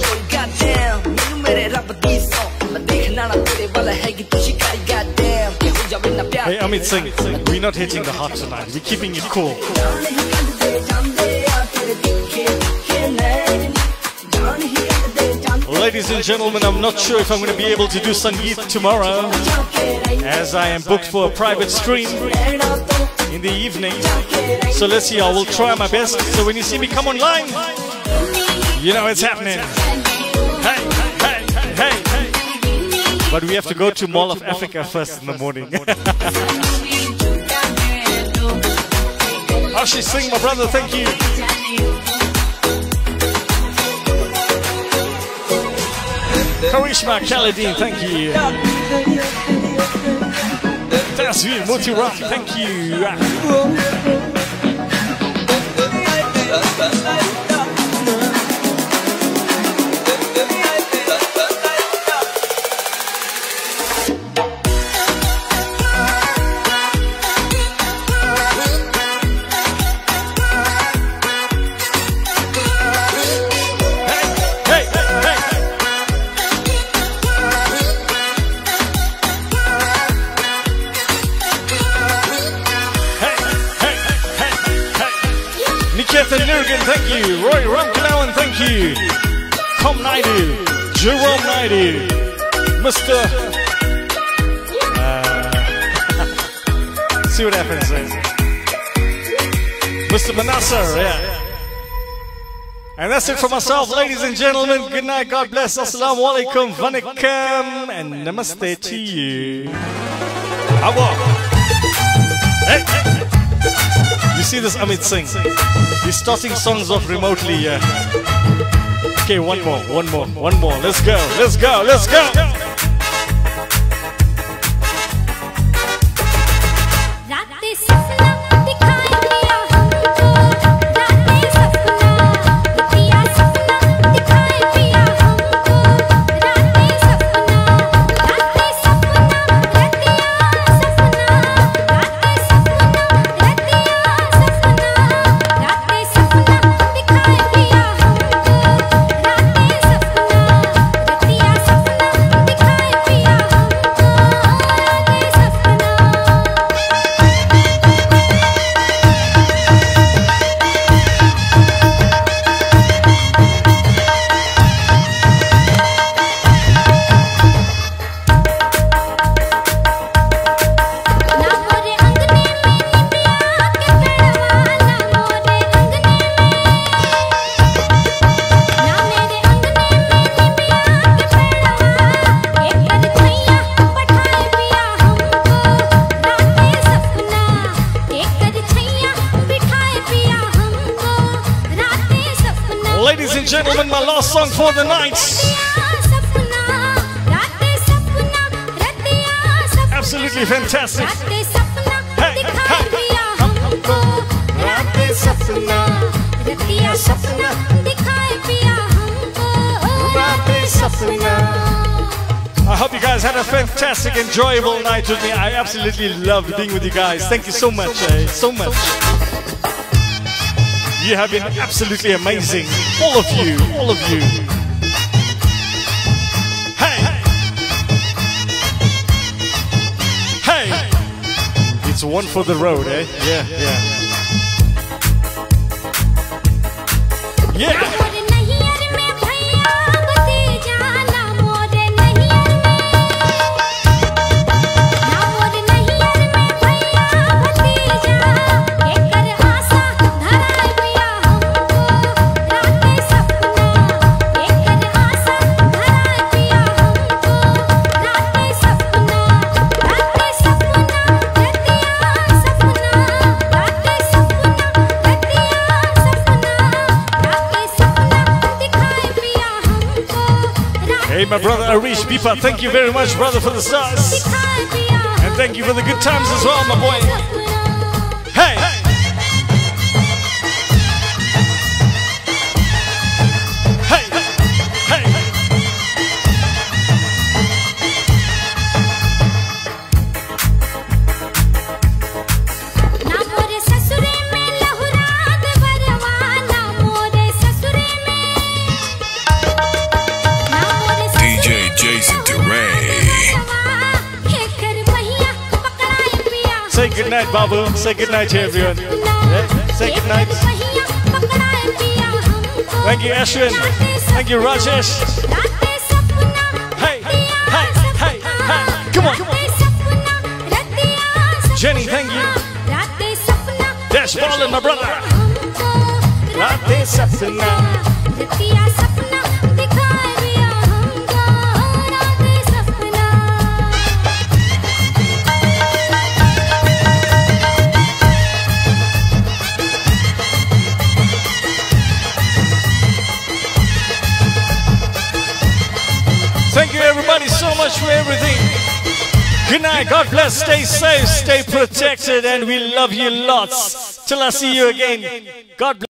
Amit Singh, we're not hitting the heart tonight. We're keeping it cool. Ladies and gentlemen, I'm not sure if I'm going to be able to do Sangeet tomorrow, as I am booked for a private stream in the evening. So let's see, I will try my best. So when you see me come online, you know it's happening. Hey, hey, hey, hey. But we have to go to Mall of Africa first in the morning. [laughs] Oh, Ashish Singh, my brother, thank you. Karishma Khalidin, thank you. Tasvir Mutiram, thank you. Thank you. Roy Ramkilawan, thank you. Tom Naidu, Jerome Naidu, Mr. Uh, [laughs] see what happens then. Mr. Manasseh, yeah. And that's it for myself, ladies and gentlemen. Good night, God bless. Assalamu alaikum, vanakkam, and namaste to you. Awa. See this Amit Singh? He's starting songs off remotely, yeah. Okay, one more, one more, one more. Let's go, let's go, let's go. रातें enjoyable night with me. I absolutely loved being with you guys. Thank you so much, eh? so much. You have been absolutely amazing. All of you, all of you. Hey! Hey! It's one for the road, eh? Yeah, yeah. Yeah! My brother Arish Bipa, thank you very much, brother, for the stars. And thank you for the good times as well, my boy. night, Babu. Say good night to everyone. Yeah? Say good night. Thank you, Ashwin. Thank you, Rajesh. Hey, hey, hey. Come on. Come on. Jenny, thank you. Dash Ballin, my brother. Night. God bless. Stay safe. Stay protected. And we love you lots. Till I see you again. God bless.